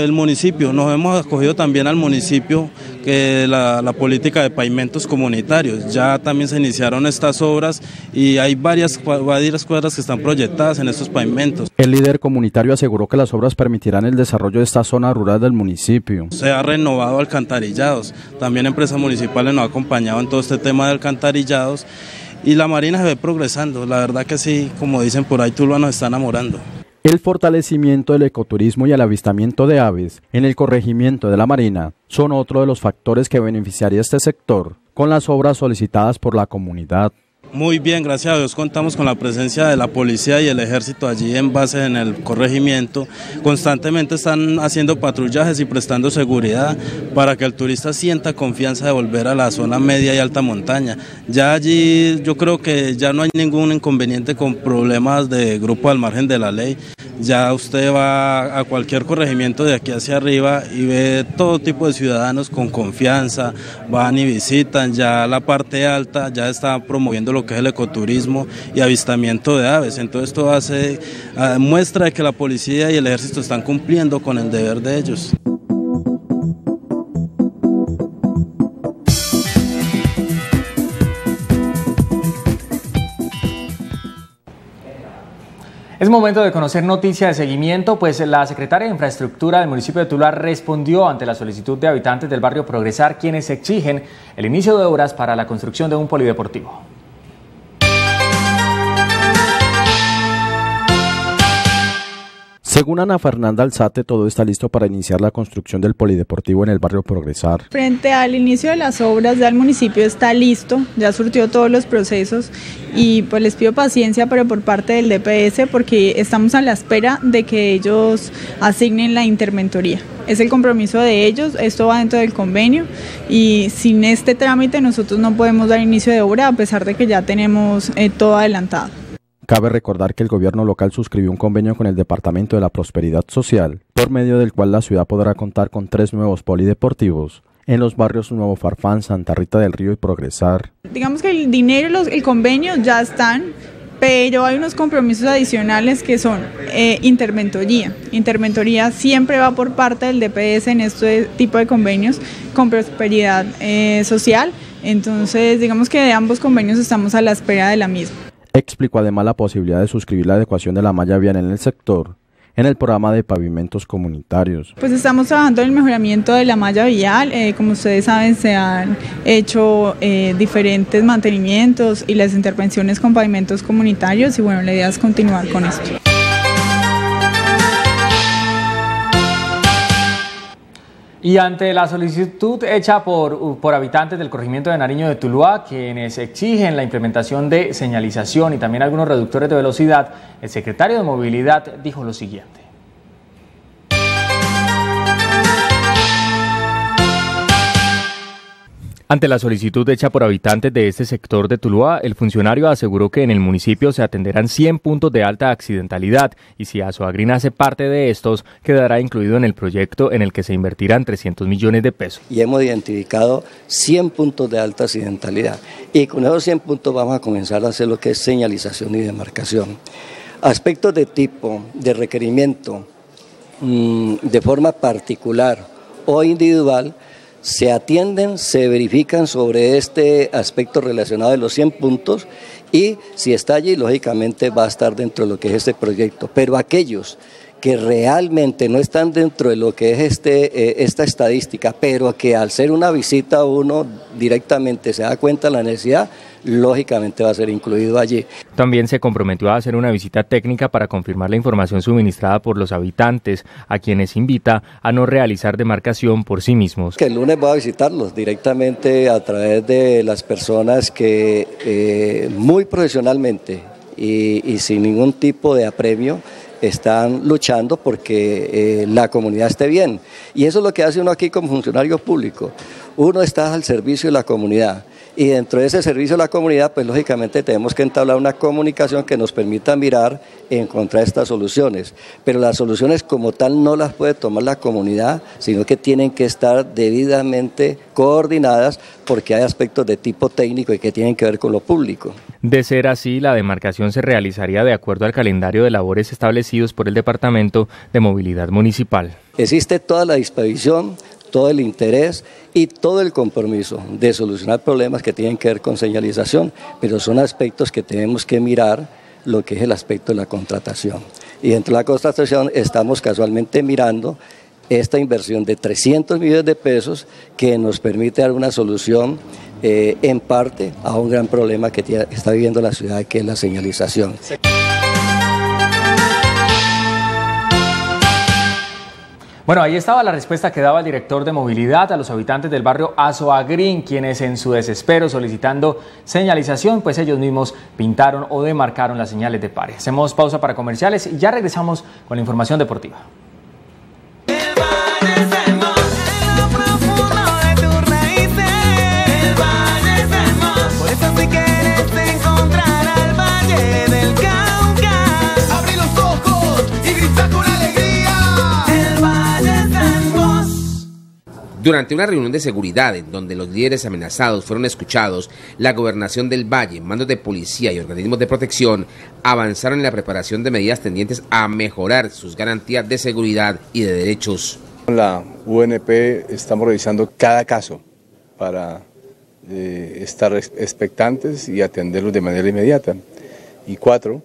[SPEAKER 29] el municipio, nos hemos acogido también al municipio que la, la, política de pavimentos comunitarios. Ya también se iniciaron estas obras y hay varias, varias cuadras que están proyectadas en estos pavimentos.
[SPEAKER 6] El líder comunitario aseguró que las obras permitirán el desarrollo de esta zona rural del municipio.
[SPEAKER 29] Se ha renovado alcantarillados, también empresas municipales nos han acompañado en todo este tema de alcantarillados y la Marina se ve progresando, la verdad que sí, como dicen por ahí, Tuluá nos está enamorando.
[SPEAKER 6] El fortalecimiento del ecoturismo y el avistamiento de aves en el corregimiento de la Marina son otro de los factores que beneficiaría este sector con las obras solicitadas por la comunidad.
[SPEAKER 29] Muy bien, gracias a Dios contamos con la presencia de la policía y el ejército allí en base en el corregimiento. Constantemente están haciendo patrullajes y prestando seguridad para que el turista sienta confianza de volver a la zona media y alta montaña. Ya allí yo creo que ya no hay ningún inconveniente con problemas de grupo al margen de la ley. Ya usted va a cualquier corregimiento de aquí hacia arriba y ve todo tipo de ciudadanos con confianza, van y visitan, ya la parte alta ya está promoviendo lo que es el ecoturismo y avistamiento de aves. Entonces esto hace, ah, muestra de que la policía y el ejército están cumpliendo con el deber de ellos.
[SPEAKER 4] Es momento de conocer noticia de seguimiento, pues la secretaria de Infraestructura del municipio de Tuluá respondió ante la solicitud de habitantes del barrio Progresar, quienes exigen el inicio de obras para la construcción de un polideportivo.
[SPEAKER 6] Según Ana Fernanda Alzate, todo está listo para iniciar la construcción del polideportivo en el barrio Progresar.
[SPEAKER 30] Frente al inicio de las obras, ya el municipio está listo, ya surtió todos los procesos y pues les pido paciencia, pero por parte del DPS, porque estamos a la espera de que ellos asignen la interventoría. Es el compromiso de ellos, esto va dentro del convenio y sin este trámite nosotros no podemos dar inicio de obra a pesar de que ya tenemos eh, todo adelantado.
[SPEAKER 6] Cabe recordar que el gobierno local suscribió un convenio con el Departamento de la Prosperidad Social, por medio del cual la ciudad podrá contar con tres nuevos polideportivos en los barrios Nuevo Farfán, Santa Rita del Río y Progresar.
[SPEAKER 30] Digamos que el dinero y el convenio ya están, pero hay unos compromisos adicionales que son eh, interventoría. Interventoría siempre va por parte del DPS en este tipo de convenios con prosperidad eh, social. Entonces, digamos que de ambos convenios estamos a la espera de la misma.
[SPEAKER 6] Explicó además la posibilidad de suscribir la adecuación de la malla vial en el sector en el programa de pavimentos comunitarios.
[SPEAKER 30] Pues estamos trabajando en el mejoramiento de la malla vial. Eh, como ustedes saben, se han hecho eh, diferentes mantenimientos y las intervenciones con pavimentos comunitarios y bueno, la idea es continuar con esto.
[SPEAKER 4] Y ante la solicitud hecha por, por, habitantes del corregimiento de Nariño de Tuluá, quienes exigen la implementación de señalización y también algunos reductores de velocidad, el secretario de Movilidad dijo lo siguiente. Ante la solicitud hecha por habitantes de este sector de Tuluá, el funcionario aseguró que en el municipio se atenderán 100 puntos de alta accidentalidad y si Azoagrin hace parte de estos, quedará incluido en el proyecto en el que se invertirán 300 millones de pesos.
[SPEAKER 12] Y hemos identificado 100 puntos de alta accidentalidad y con esos 100 puntos vamos a comenzar a hacer lo que es señalización y demarcación. Aspectos de tipo, de requerimiento, mm, de forma particular o individual, se atienden, se verifican sobre este aspecto relacionado de los 100 puntos y si está allí, lógicamente va a estar dentro de lo que es este proyecto. Pero aquellos que realmente no están dentro de lo que es este, eh, esta estadística, pero que al ser una visita uno directamente se da cuenta de la necesidad, lógicamente va a ser incluido allí.
[SPEAKER 4] También se comprometió a hacer una visita técnica para confirmar la información suministrada por los habitantes, a quienes invita a no realizar demarcación por sí mismos.
[SPEAKER 12] Que el lunes voy a visitarlos directamente a través de las personas que eh, muy profesionalmente y, y sin ningún tipo de apremio están luchando porque eh, la comunidad esté bien. Y eso es lo que hace uno aquí como funcionario público. Uno está al servicio de la comunidad y dentro de ese servicio a la comunidad, pues lógicamente tenemos que entablar una comunicación que nos permita mirar y encontrar estas soluciones. Pero las soluciones como tal no las puede tomar la comunidad, sino que tienen que estar debidamente coordinadas porque hay aspectos de tipo técnico y que tienen que ver con lo público.
[SPEAKER 4] De ser así, la demarcación se realizaría de acuerdo al calendario de labores establecidos por el Departamento de Movilidad Municipal.
[SPEAKER 12] Existe toda la disposición todo el interés y todo el compromiso de solucionar problemas que tienen que ver con señalización, pero son aspectos que tenemos que mirar lo que es el aspecto de la contratación. Y dentro de la contratación estamos casualmente mirando esta inversión de 300 millones de pesos que nos permite dar una solución eh, en parte a un gran problema que está viviendo la ciudad, que es la señalización.
[SPEAKER 4] Bueno, ahí estaba la respuesta que daba el director de movilidad a los habitantes del barrio Azoa Green, quienes en su desespero solicitando señalización, pues ellos mismos pintaron o demarcaron las señales de pare. Hacemos pausa para comerciales y ya regresamos con la información deportiva.
[SPEAKER 31] Durante una reunión de seguridad en donde los líderes amenazados fueron escuchados, la gobernación del Valle, mandos de policía y organismos de protección avanzaron en la preparación de medidas tendientes a mejorar sus garantías de seguridad y de derechos.
[SPEAKER 32] Con la UNP estamos revisando cada caso para eh, estar expectantes y atenderlos de manera inmediata. Y cuatro,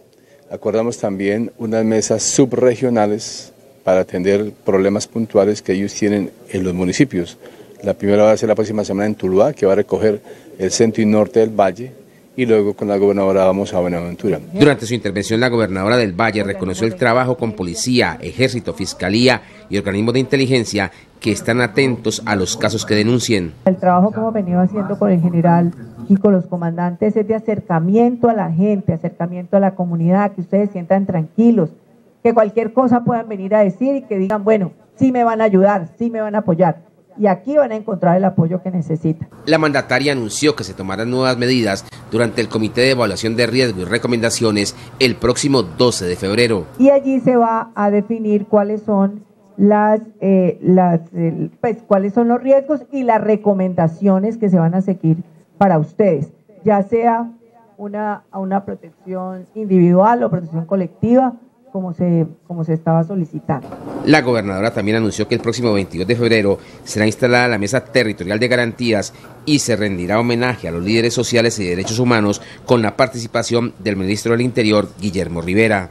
[SPEAKER 32] acordamos también unas mesas subregionales para atender problemas puntuales que ellos tienen en los municipios. La primera va a ser la próxima semana en Tuluá, que va a recoger el centro y norte del valle, y luego con la gobernadora vamos a Buenaventura.
[SPEAKER 31] Durante su intervención, la gobernadora del Valle reconoció el trabajo con policía, ejército, fiscalía y organismos de inteligencia que están atentos a los casos que denuncien.
[SPEAKER 33] El trabajo que hemos venido haciendo con el general y con los comandantes es de acercamiento a la gente, acercamiento a la comunidad, que ustedes sientan tranquilos, que cualquier cosa puedan venir a decir y que digan, bueno, sí me van a ayudar, sí me van a apoyar y aquí van a encontrar el apoyo que necesitan.
[SPEAKER 31] La mandataria anunció que se tomarán nuevas medidas durante el Comité de Evaluación de Riesgo y Recomendaciones el próximo 12 de febrero.
[SPEAKER 33] Y allí se va a definir cuáles son las, eh, las pues, cuáles son los riesgos y las recomendaciones que se van a seguir para ustedes, ya sea una, una protección individual o protección colectiva como se, como se estaba solicitando.
[SPEAKER 31] La gobernadora también anunció que el próximo 22 de febrero será instalada la Mesa Territorial de Garantías y se rendirá homenaje a los líderes sociales y derechos humanos con la participación del ministro del Interior, Guillermo Rivera.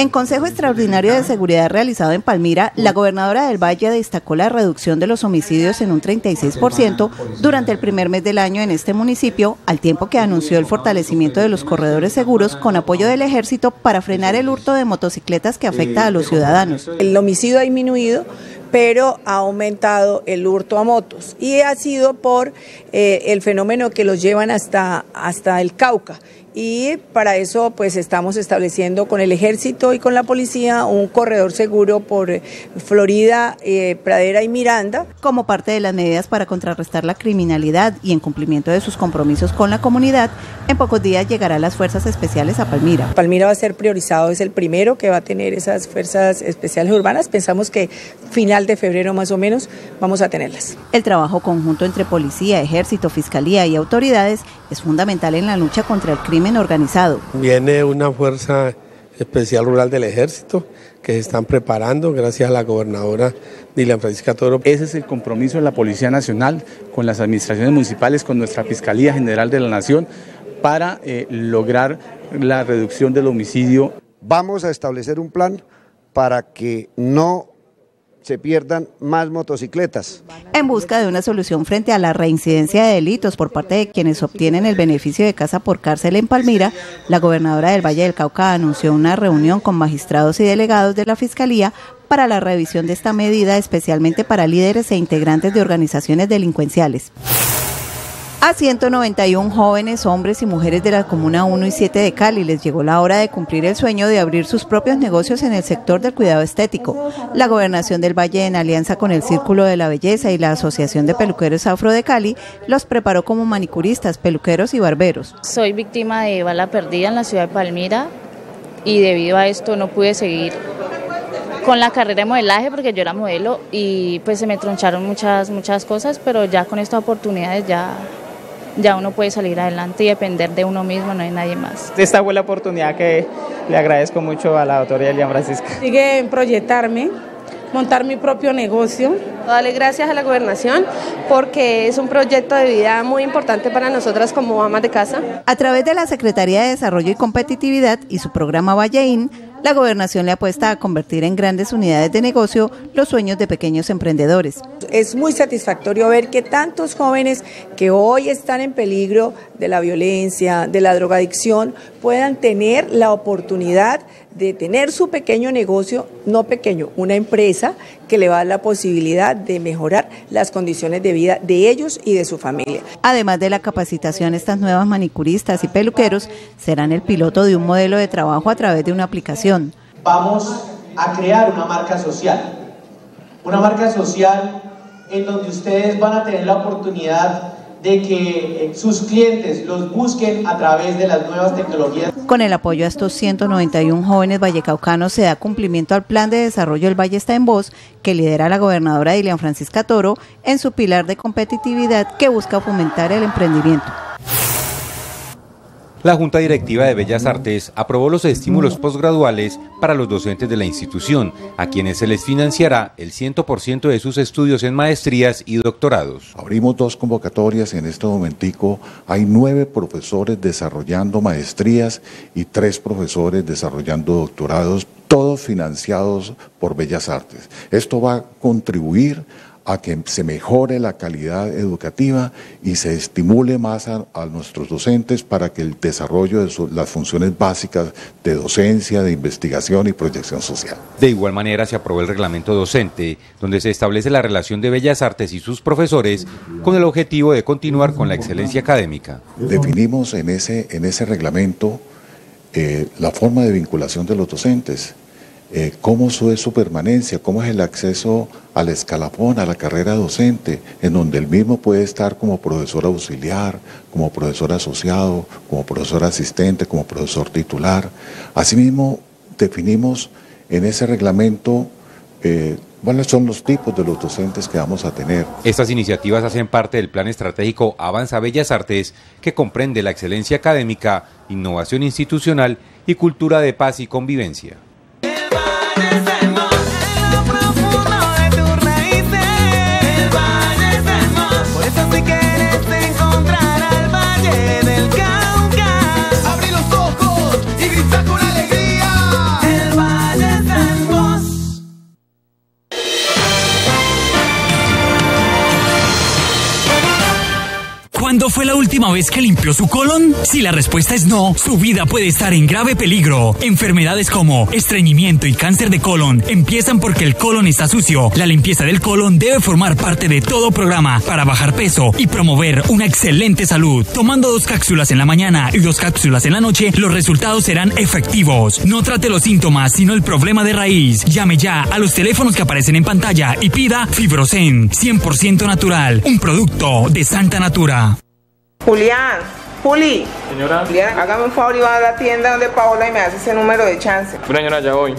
[SPEAKER 34] En Consejo Extraordinario de Seguridad realizado en Palmira, la gobernadora del Valle destacó la reducción de los homicidios en un 36% durante el primer mes del año en este municipio, al tiempo que anunció el fortalecimiento de los corredores seguros con apoyo del ejército para frenar el hurto de motocicletas que afecta a los ciudadanos.
[SPEAKER 35] El homicidio ha disminuido, pero ha aumentado el hurto a motos y ha sido por eh, el fenómeno que los llevan hasta, hasta el Cauca y para eso pues estamos estableciendo con el ejército y con la policía un corredor seguro por Florida, eh, Pradera y Miranda.
[SPEAKER 34] Como parte de las medidas para contrarrestar la criminalidad y en cumplimiento de sus compromisos con la comunidad, en pocos días llegarán las fuerzas especiales a Palmira.
[SPEAKER 35] Palmira va a ser priorizado, es el primero que va a tener esas fuerzas especiales urbanas. Pensamos que final de febrero más o menos vamos a tenerlas.
[SPEAKER 34] El trabajo conjunto entre policía, ejército, fiscalía y autoridades es fundamental en la lucha contra el crimen organizado.
[SPEAKER 36] Viene una fuerza especial rural del ejército que se están preparando gracias a la gobernadora Dilian Francisca Toro.
[SPEAKER 37] Ese es el compromiso de la Policía Nacional con las administraciones municipales, con nuestra Fiscalía General de la Nación para eh, lograr la reducción del homicidio.
[SPEAKER 38] Vamos a establecer un plan para que no se pierdan más motocicletas.
[SPEAKER 34] En busca de una solución frente a la reincidencia de delitos por parte de quienes obtienen el beneficio de casa por cárcel en Palmira, la gobernadora del Valle del Cauca anunció una reunión con magistrados y delegados de la Fiscalía para la revisión de esta medida, especialmente para líderes e integrantes de organizaciones delincuenciales. A 191 jóvenes, hombres y mujeres de la Comuna 1 y 7 de Cali les llegó la hora de cumplir el sueño de abrir sus propios negocios en el sector del cuidado estético. La Gobernación del Valle, en alianza con el Círculo de la Belleza y la Asociación de Peluqueros Afro de Cali, los preparó como manicuristas, peluqueros y barberos.
[SPEAKER 39] Soy víctima de bala perdida en la ciudad de Palmira y debido a esto no pude seguir con la carrera de modelaje porque yo era modelo y pues se me troncharon muchas muchas cosas, pero ya con estas oportunidades ya ya uno puede salir adelante y depender de uno mismo, no hay nadie más.
[SPEAKER 40] Esta fue la oportunidad que le agradezco mucho a la doctora Elian Francisca.
[SPEAKER 41] Sigue en proyectarme, montar mi propio negocio.
[SPEAKER 42] Darle gracias a la gobernación porque es un proyecto de vida muy importante para nosotras como amas de casa.
[SPEAKER 34] A través de la Secretaría de Desarrollo y Competitividad y su programa Valleín, la gobernación le apuesta a convertir en grandes unidades de negocio los sueños de pequeños emprendedores.
[SPEAKER 35] Es muy satisfactorio ver que tantos jóvenes que hoy están en peligro de la violencia, de la drogadicción, puedan tener la oportunidad de tener su pequeño negocio, no pequeño, una empresa que le va a dar la posibilidad de mejorar las condiciones de vida de ellos y de su familia.
[SPEAKER 34] Además de la capacitación, estas nuevas manicuristas y peluqueros serán el piloto de un modelo de trabajo a través de una aplicación.
[SPEAKER 43] Vamos a crear una marca social, una marca social en donde ustedes van a tener la oportunidad de que eh, sus clientes los busquen a través de las nuevas tecnologías.
[SPEAKER 34] Con el apoyo a estos 191 jóvenes vallecaucanos se da cumplimiento al plan de desarrollo del Valle está en voz que lidera la gobernadora Dilian Francisca Toro en su pilar de competitividad que busca fomentar el emprendimiento.
[SPEAKER 44] La Junta Directiva de Bellas Artes aprobó los estímulos posgraduales para los docentes de la institución, a quienes se les financiará el 100% de sus estudios en maestrías y doctorados.
[SPEAKER 45] Abrimos dos convocatorias en este momentico. Hay nueve profesores desarrollando maestrías y tres profesores desarrollando doctorados, todos financiados por Bellas Artes. Esto va a contribuir a que se mejore la calidad educativa y se estimule más a, nuestros docentes para que el desarrollo de las funciones básicas de docencia, de investigación y proyección social.
[SPEAKER 44] De igual manera se aprobó el reglamento docente, donde se establece la relación de Bellas Artes y sus profesores con el objetivo de continuar con la excelencia académica.
[SPEAKER 45] Definimos en ese, en ese reglamento eh, la forma de vinculación de los docentes eh, cómo es su permanencia, cómo es el acceso al escalafón, a la carrera docente, en donde el mismo puede estar como profesor auxiliar, como profesor asociado, como profesor asistente, como profesor titular. Asimismo, definimos en ese reglamento eh, cuáles son los tipos de los docentes que vamos a tener.
[SPEAKER 44] Estas iniciativas hacen parte del plan estratégico Avanza Bellas Artes, que comprende la excelencia académica, innovación institucional y cultura de paz y convivencia.
[SPEAKER 46] ¿Cuándo fue la última vez que limpió su colon? Si la respuesta es no, su vida puede estar en grave peligro. Enfermedades como estreñimiento y cáncer de colon empiezan porque el colon está sucio. La limpieza del colon debe formar parte de todo programa para bajar peso y promover una excelente salud. Tomando dos cápsulas en la mañana y dos cápsulas en la noche, los resultados serán efectivos. No trate los síntomas, sino el problema de raíz. Llame ya a los teléfonos que aparecen en pantalla y pida Fibrosen 100% natural, un producto de Santa Natura.
[SPEAKER 47] Julián, Juli.
[SPEAKER 48] Señora.
[SPEAKER 47] Julián, hágame un favor y va a la tienda donde Paola y me hace ese número de chance.
[SPEAKER 48] Bueno, señora, ya voy.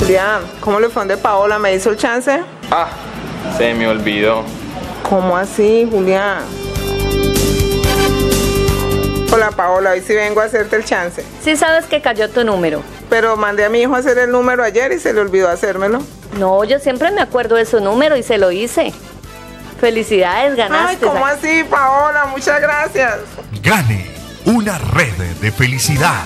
[SPEAKER 47] Julián, ¿cómo le fue donde Paola? ¿Me hizo el chance?
[SPEAKER 48] Ah, se me olvidó.
[SPEAKER 47] ¿Cómo así, Julián? Hola Paola, hoy sí vengo a hacerte el chance.
[SPEAKER 49] Sí sabes que cayó tu número.
[SPEAKER 47] Pero mandé a mi hijo a hacer el número ayer y se le olvidó hacérmelo.
[SPEAKER 49] No, yo siempre me acuerdo de su número y se lo hice. Felicidades, ganaste.
[SPEAKER 47] Ay, ¿cómo así, Paola? Muchas gracias.
[SPEAKER 50] Gane una red de felicidad.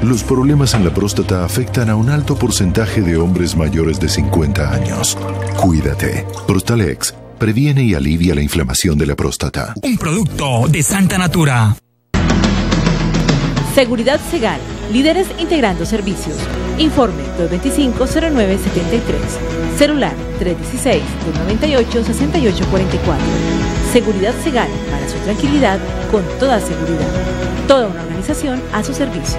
[SPEAKER 51] Los problemas en la próstata afectan a un alto porcentaje de hombres mayores de 50 años. Cuídate. Prostalex previene y alivia la inflamación de la próstata.
[SPEAKER 46] Un producto de Santa Natura.
[SPEAKER 5] Seguridad Segal, líderes integrando servicios. Informe 225-0973. Celular 316-298-6844. Seguridad Segal, para su tranquilidad, con toda seguridad. Toda una organización a su servicio.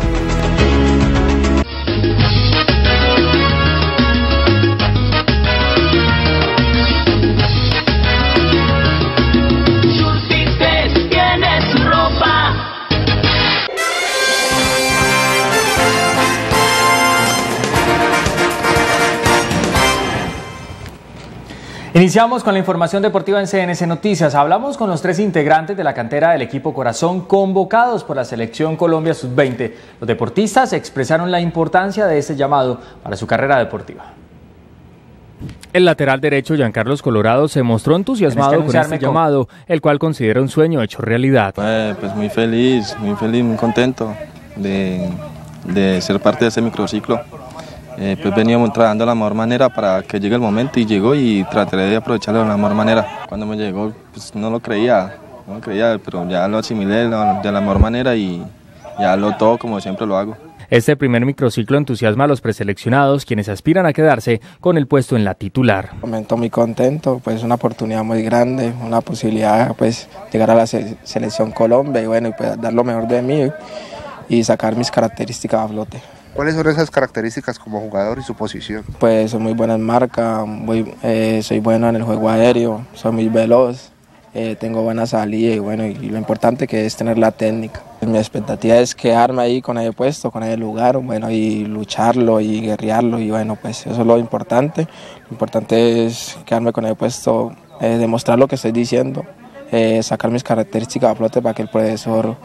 [SPEAKER 4] Iniciamos con la información deportiva en CNC Noticias. Hablamos con los tres integrantes de la cantera del equipo Corazón convocados por la selección Colombia Sub-20. Los deportistas expresaron la importancia de este llamado para su carrera deportiva. El lateral derecho Giancarlos Colorado se mostró entusiasmado con este llamado, el cual considera un sueño hecho realidad.
[SPEAKER 52] Eh, pues muy feliz, muy feliz, muy contento de, de ser parte de ese microciclo eh, pues veníamos trabajando de la mejor manera para que llegue el momento y llegó y trataré de aprovecharlo de la mejor manera. Cuando me llegó, pues no lo creía, no lo creía, pero ya lo asimilé de la mejor manera y ya lo todo como siempre lo hago.
[SPEAKER 4] Este primer microciclo entusiasma a los preseleccionados, quienes aspiran a quedarse con el puesto en la titular.
[SPEAKER 53] Momento muy contento, pues una oportunidad muy grande, una posibilidad pues llegar a la selección Colombia y bueno, y pues dar lo mejor de mí y sacar mis características a flote.
[SPEAKER 54] ¿Cuáles son esas características como jugador y su posición?
[SPEAKER 53] Pues soy muy buena en marca, muy, eh, soy bueno en el juego aéreo, soy muy veloz, eh, tengo buena salida y bueno, y lo importante que es tener la técnica. Mi expectativa es quedarme ahí con el puesto, con el lugar, bueno, y lucharlo y guerrearlo y bueno, pues eso es lo importante. Lo importante es quedarme con el puesto, eh, demostrar lo que estoy diciendo, eh, sacar mis características a flote para que el profesor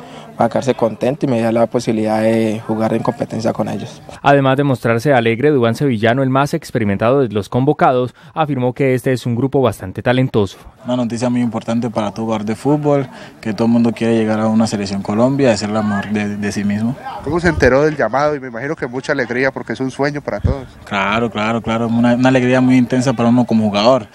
[SPEAKER 53] va a quedarse contento y me dé la posibilidad de jugar en competencia con ellos.
[SPEAKER 4] Además de mostrarse alegre, Dubán Sevillano, el más experimentado de los convocados, afirmó que este es un grupo bastante talentoso.
[SPEAKER 55] Una noticia muy importante para todo jugador de fútbol, que todo el mundo quiere llegar a una selección Colombia, de ser la mejor de, de sí mismo.
[SPEAKER 54] ¿Cómo se enteró del llamado? Y me imagino que mucha alegría porque es un sueño para todos.
[SPEAKER 55] Claro, claro, claro, una, una alegría muy intensa para uno como jugador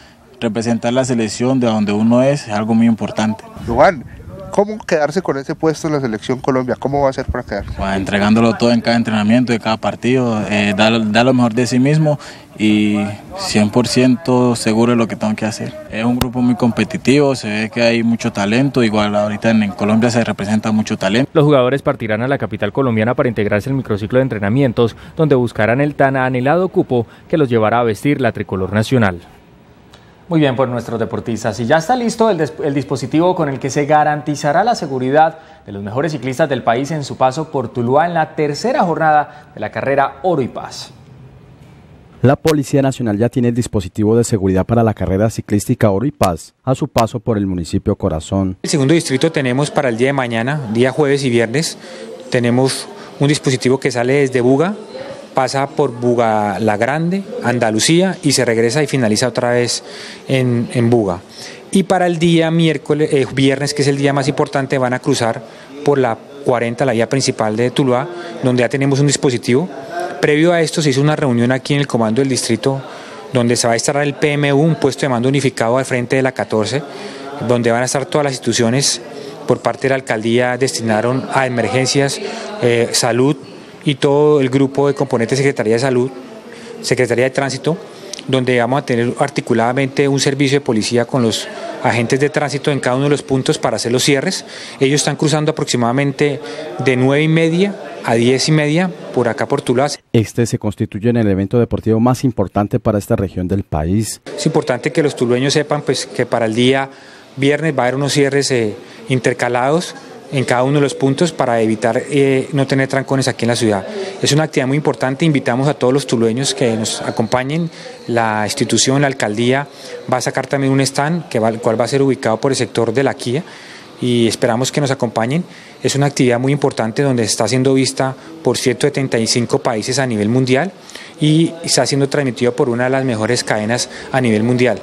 [SPEAKER 55] representar la selección de donde uno es es algo muy importante.
[SPEAKER 54] Juan, ¿cómo quedarse con ese puesto en la selección Colombia? ¿Cómo va a ser para quedarse?
[SPEAKER 55] Bueno, entregándolo todo en cada entrenamiento, de cada partido, eh, dar, dar, lo mejor de sí mismo y 100% seguro de lo que tengo que hacer. Es un grupo muy competitivo, se ve que hay mucho talento, igual ahorita en, en Colombia se representa mucho talento.
[SPEAKER 4] Los jugadores partirán a la capital colombiana para integrarse al microciclo de entrenamientos, donde buscarán el tan anhelado cupo que los llevará a vestir la tricolor nacional. Muy bien por nuestros deportistas. Y ya está listo el, el, dispositivo con el que se garantizará la seguridad de los mejores ciclistas del país en su paso por Tuluá en la tercera jornada de la carrera Oro y Paz.
[SPEAKER 56] La Policía Nacional ya tiene el dispositivo de seguridad para la carrera ciclística Oro y Paz a su paso por el municipio Corazón.
[SPEAKER 8] El segundo distrito tenemos para el día de mañana, día jueves y viernes, tenemos un dispositivo que sale desde Buga, pasa por Buga la Grande, Andalucía y se regresa y finaliza otra vez en, en Buga. Y para el día miércoles, eh, viernes, que es el día más importante, van a cruzar por la 40, la vía principal de Tuluá, donde ya tenemos un dispositivo. Previo a esto se hizo una reunión aquí en el comando del distrito, donde se va a instalar el PMU, un puesto de mando unificado al frente de la 14, donde van a estar todas las instituciones por parte de la alcaldía destinaron a emergencias, eh, salud, y todo el grupo de componentes de Secretaría de Salud, Secretaría de Tránsito, donde vamos a tener articuladamente un servicio de policía con los agentes de tránsito en cada uno de los puntos para hacer los cierres. Ellos están cruzando aproximadamente de nueve y media a diez y media por acá por Tuluá.
[SPEAKER 56] Este se constituye en el evento deportivo más importante para esta región del país.
[SPEAKER 8] Es importante que los tulueños sepan pues, que para el día viernes va a haber unos cierres eh, intercalados en cada uno de los puntos para evitar eh, no tener trancones aquí en la ciudad. Es una actividad muy importante, invitamos a todos los tulueños que nos acompañen, la institución, la alcaldía va a sacar también un stand, que va, el cual va a ser ubicado por el sector de la Kia y esperamos que nos acompañen. Es una actividad muy importante donde está siendo vista por 175 países a nivel mundial y está siendo transmitido por una de las mejores cadenas a nivel mundial.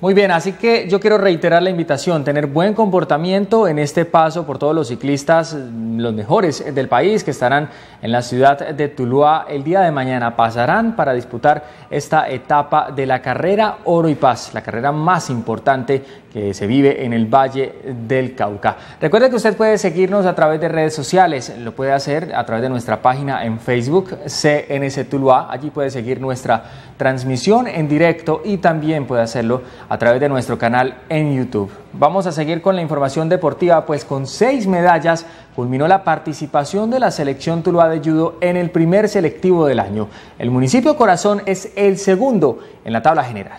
[SPEAKER 4] Muy bien, así que yo quiero reiterar la invitación, tener buen comportamiento en este paso por todos los ciclistas, los mejores del país que estarán en la ciudad de Tuluá el día de mañana. Pasarán para disputar esta etapa de la carrera Oro y Paz, la carrera más importante que se vive en el Valle del Cauca. Recuerde que usted puede seguirnos a través de redes sociales, lo puede hacer a través de nuestra página en Facebook, CNC Tuluá, allí puede seguir nuestra transmisión en directo y también puede hacerlo a través de nuestro canal en YouTube. Vamos a seguir con la información deportiva, pues con seis medallas culminó la participación de la selección Tuluá de Judo en el primer selectivo del año. El municipio Corazón es el segundo en la tabla general.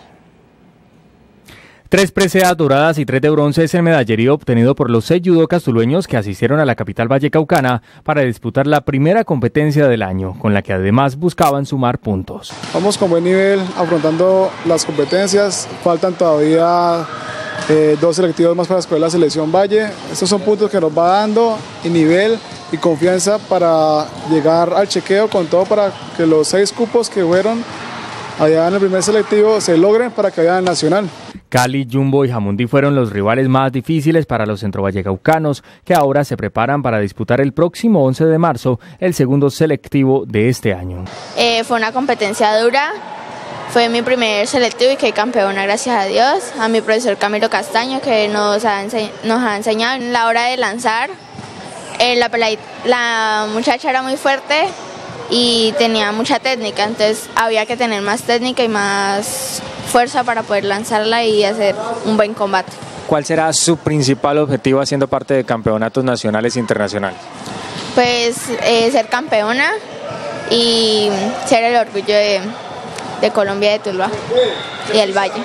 [SPEAKER 4] Tres preseas doradas y tres de bronce es el medallerío obtenido por los seis judocas tulueños que asistieron a la capital vallecaucana para disputar la primera competencia del año, con la que además buscaban sumar puntos.
[SPEAKER 57] Vamos con buen nivel afrontando las competencias, faltan todavía eh, dos selectivos más para escoger la selección Valle. Estos son puntos que nos va dando y nivel y confianza para llegar al chequeo con todo para que los seis cupos que fueron allá en el primer selectivo se logren para que vayan al nacional.
[SPEAKER 4] Cali, Jumbo y Jamundí fueron los rivales más difíciles para los centrovallecaucanos, que ahora se preparan para disputar el próximo 11 de marzo el segundo selectivo de este año.
[SPEAKER 58] Eh, fue una competencia dura, fue mi primer selectivo y quedé campeona, gracias a Dios, a mi profesor Camilo Castaño que nos ha, nos ha enseñado en la hora de lanzar. Eh, la, la muchacha era muy fuerte y tenía mucha técnica, entonces había que tener más técnica y más fuerza para poder lanzarla y hacer un buen combate.
[SPEAKER 4] ¿Cuál será su principal objetivo haciendo parte de campeonatos nacionales e internacionales?
[SPEAKER 58] Pues eh, ser campeona y ser el orgullo de, de Colombia, de Tuluá y el Valle.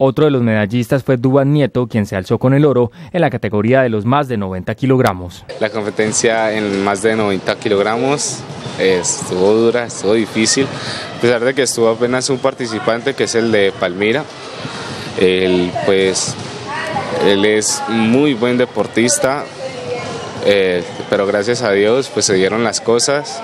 [SPEAKER 4] Otro de los medallistas fue Duban Nieto, quien se alzó con el oro en la categoría de los más de 90 kilogramos.
[SPEAKER 59] La competencia en más de 90 kilogramos estuvo dura, estuvo difícil, a pesar de que estuvo apenas un participante que es el de Palmira. Él, pues, él es muy buen deportista, eh, pero gracias a Dios pues se dieron las cosas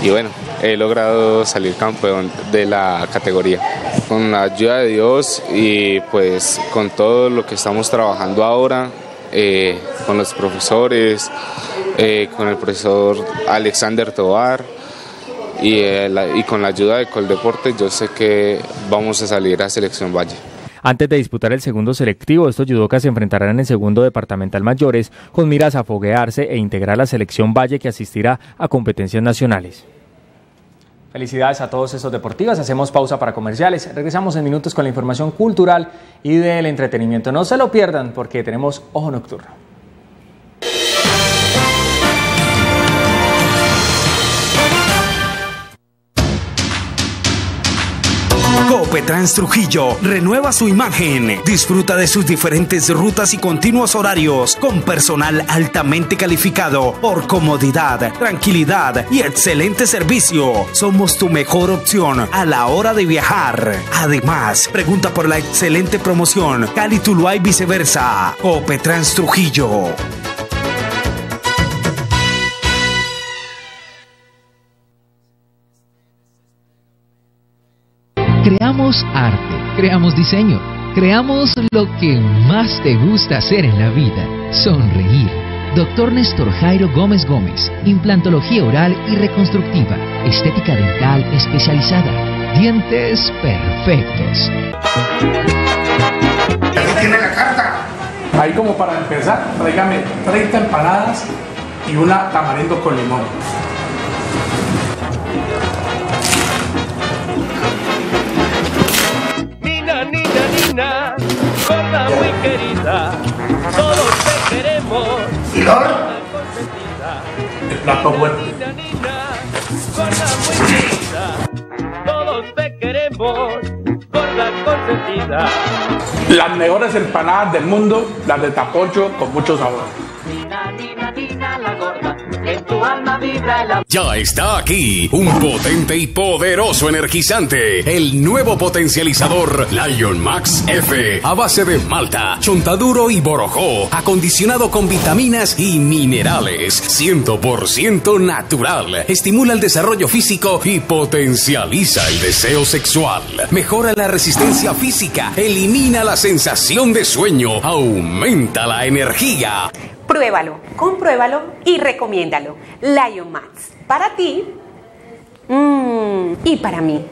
[SPEAKER 59] y bueno, he logrado salir campeón de la categoría. Con la ayuda de Dios y pues con todo lo que estamos trabajando ahora, eh, con los profesores, eh, con el profesor Alexander Tobar y, eh, y con la ayuda de Coldeporte, yo sé que vamos a salir a Selección Valle.
[SPEAKER 4] Antes de disputar el segundo selectivo, estos judocas se enfrentarán en el segundo departamental mayores con miras a foguearse e integrar la selección Valle que asistirá a competencias nacionales. Felicidades a todos estos deportivos. Hacemos pausa para comerciales. Regresamos en minutos con la información cultural y del entretenimiento. No se lo pierdan porque tenemos Ojo Nocturno.
[SPEAKER 60] Copetrans Trujillo renueva su imagen. Disfruta de sus diferentes rutas y continuos horarios con personal altamente calificado por comodidad, tranquilidad y excelente servicio. Somos tu mejor opción a la hora de viajar. Además, pregunta por la excelente promoción Cali Tuluá y viceversa. Copetrans Trujillo.
[SPEAKER 61] Creamos arte, creamos diseño, creamos lo que más te gusta hacer en la vida, sonreír. Doctor Néstor Jairo Gómez Gómez, implantología oral y reconstructiva, estética dental especializada, dientes perfectos.
[SPEAKER 62] tiene la carta. Ahí como para empezar, tráigame 30 empanadas y una tamarindo con limón.
[SPEAKER 63] Nina, gorda muy querida, todos te queremos.
[SPEAKER 62] ¿Y El plato fuerte.
[SPEAKER 63] Gorda muy querida, todos te queremos, gorda consentida.
[SPEAKER 62] Las mejores empanadas del mundo, las de tapocho con mucho sabor.
[SPEAKER 64] Ya está aquí un potente y poderoso energizante, el nuevo potencializador Lion Max F, a base de malta, chontaduro y borojó, acondicionado con vitaminas y minerales, 100% natural, estimula el desarrollo físico y potencializa el deseo sexual, mejora la resistencia física, elimina la sensación de sueño, aumenta la energía.
[SPEAKER 65] Pruébalo, compruébalo y recomiéndalo. Lion Max, para ti mm, y para mí.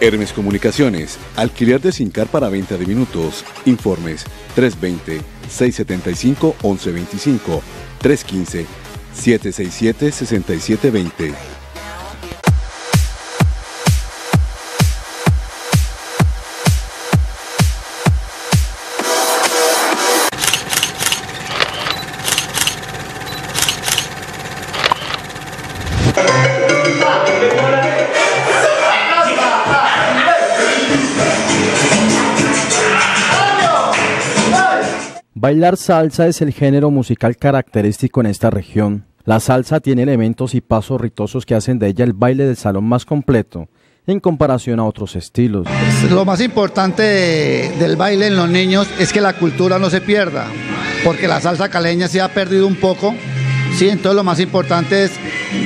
[SPEAKER 66] Hermes Comunicaciones, alquiler de Sincar para venta de minutos. Informes 320-675-1125, 315-767-6720.
[SPEAKER 6] Bailar salsa es el género musical característico en esta región. La salsa tiene elementos y pasos ritosos que hacen de ella el baile del salón más completo en comparación a otros estilos.
[SPEAKER 67] Lo más importante de- del baile en los niños es que la cultura no se pierda, porque la salsa caleña se ha perdido un poco. Sí, entonces lo más importante es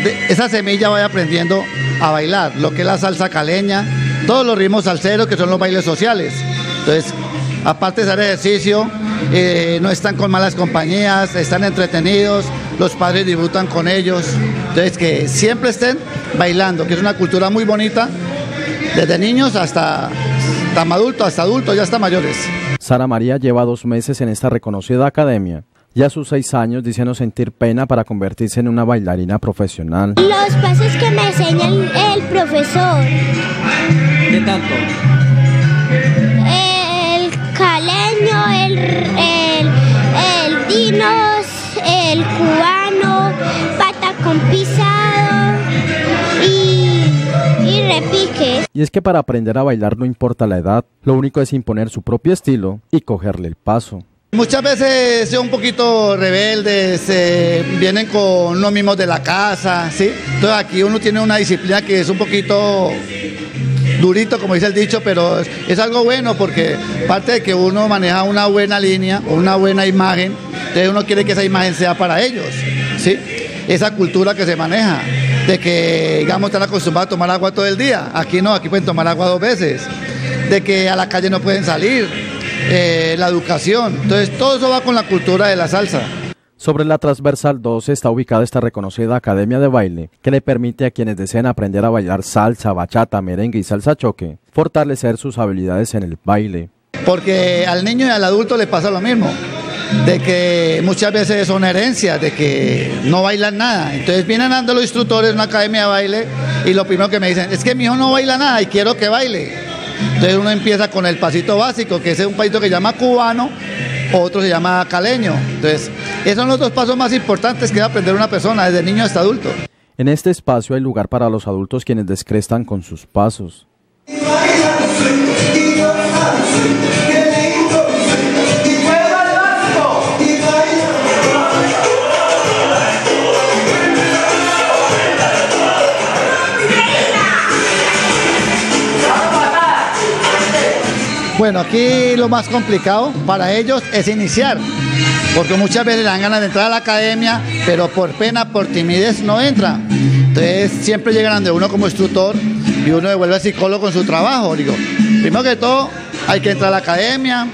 [SPEAKER 67] de- esa semilla vaya aprendiendo a bailar, lo que es la salsa caleña, todos los ritmos salseros que son los bailes sociales. Entonces, aparte de hacer ejercicio, eh, no están con malas compañías, están entretenidos, los padres disfrutan con ellos. Entonces, que siempre estén bailando, que es una cultura muy bonita, desde niños hasta, hasta adultos, hasta adultos, ya hasta mayores.
[SPEAKER 6] Sara María lleva dos meses en esta reconocida academia y a sus seis años dice no sentir pena para convertirse en una bailarina profesional.
[SPEAKER 68] Los pasos que me enseña el, el profesor.
[SPEAKER 43] ¿Qué tanto?
[SPEAKER 68] El, el, el dinos, el cubano, patacón pisado y, y repiques.
[SPEAKER 56] Y es que para aprender a bailar no importa la edad, lo único es imponer su propio estilo y cogerle el paso.
[SPEAKER 67] Muchas veces son un poquito rebeldes, eh, vienen con los mismos de la casa, ¿sí? Entonces aquí uno tiene una disciplina que es un poquito durito, como dice el dicho, pero es, algo bueno porque parte de que uno maneja una buena línea, una buena imagen, entonces uno quiere que esa imagen sea para ellos, ¿sí? Esa cultura que se maneja, de que, digamos, están acostumbrados a tomar agua todo el día, aquí no, aquí pueden tomar agua dos veces, de que a la calle no pueden salir, eh, la educación. Entonces todo eso va con la cultura de la salsa.
[SPEAKER 56] Sobre la transversal 12 está ubicada esta reconocida academia de baile que le permite a quienes deseen aprender a bailar salsa, bachata, merengue y salsa choque, fortalecer sus habilidades en el baile.
[SPEAKER 67] Porque al niño y al adulto le pasa lo mismo, de que muchas veces son herencias, de que no bailan nada. Entonces vienen dando los instructores en una academia de baile y lo primero que me dicen es que mi hijo no baila nada y quiero que baile. Entonces uno empieza con el pasito básico, que es un pasito que se llama cubano, otro se llama caleño. Entonces, esos son los dos pasos más importantes que debe aprender una persona, desde niño hasta adulto.
[SPEAKER 56] En este espacio hay lugar para los adultos quienes descrestan con sus pasos.
[SPEAKER 67] Bueno, aquí lo más complicado para ellos es iniciar, porque muchas veces dan ganas de entrar a la academia, pero por pena, por timidez no entran. Entonces siempre llegan de uno como instructor y uno devuelve al psicólogo en su trabajo. Digo, primero que todo, hay que entrar a la academia.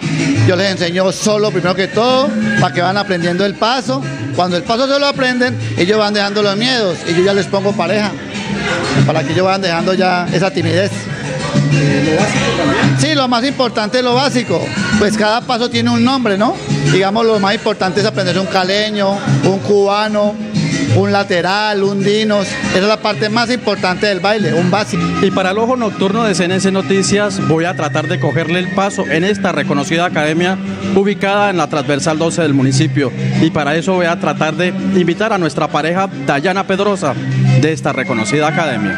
[SPEAKER 67] Yo les enseño solo, primero que todo, para que van aprendiendo el paso. Cuando el paso se lo aprenden, ellos van dejando los miedos y yo ya les pongo pareja, para que ellos van dejando ya esa timidez.
[SPEAKER 69] ¿Lo básico también?
[SPEAKER 67] Lo más importante es lo básico. Pues cada paso tiene un nombre, ¿no? Digamos, lo más importante es aprender un caleño, un cubano, un lateral, un dinos. Esa es la parte más importante del baile, un básico.
[SPEAKER 66] Y para el ojo nocturno de CNC Noticias voy a tratar de cogerle el paso en esta reconocida academia ubicada en la transversal 12 del municipio. Y para eso voy a tratar de invitar a nuestra pareja Dayana Pedrosa de esta reconocida academia.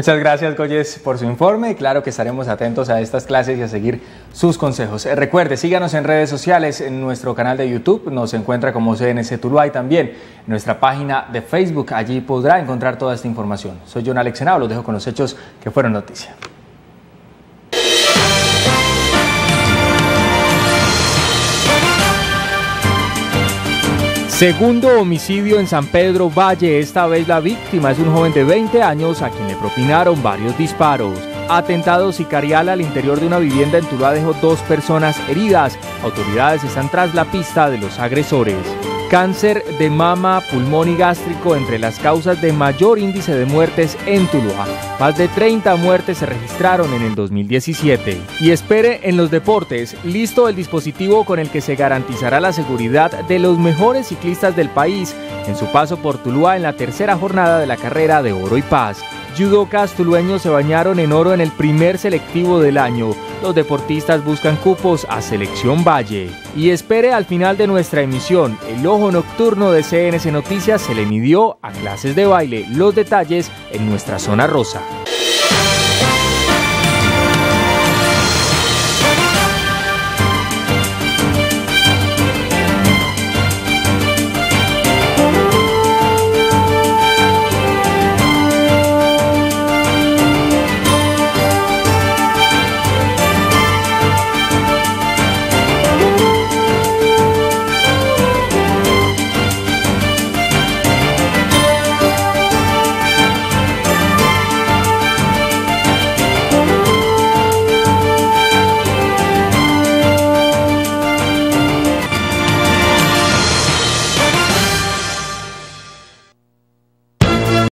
[SPEAKER 4] Muchas gracias, Goyes, por su informe. Claro que estaremos atentos a estas clases y a seguir sus consejos. Eh, recuerde, síganos en redes sociales, en nuestro canal de YouTube, nos encuentra como CNC Tuluá y también en nuestra página de Facebook. Allí podrá encontrar toda esta información. Soy John Alex los dejo con los hechos que fueron noticia. Segundo homicidio en San Pedro Valle. Esta vez la víctima es un joven de 20 años a quien le propinaron varios disparos. Atentado sicarial al interior de una vivienda en Tuluá dejó dos personas heridas. Autoridades están tras la pista de los agresores. Cáncer de mama, pulmón y gástrico entre las causas de mayor índice de muertes en Tuluá. Más de 30 muertes se registraron en el 2017. Y espere en los deportes, listo el dispositivo con el que se garantizará la seguridad de los mejores ciclistas del país en su paso por Tuluá en la tercera jornada de la carrera de Oro y Paz. Judocas tulueños se bañaron en oro en el primer selectivo del año. Los deportistas buscan cupos a Selección Valle. Y espere al final de nuestra emisión, el ojo nocturno de CNC Noticias se le midió a clases de baile. Los detalles en nuestra zona rosa.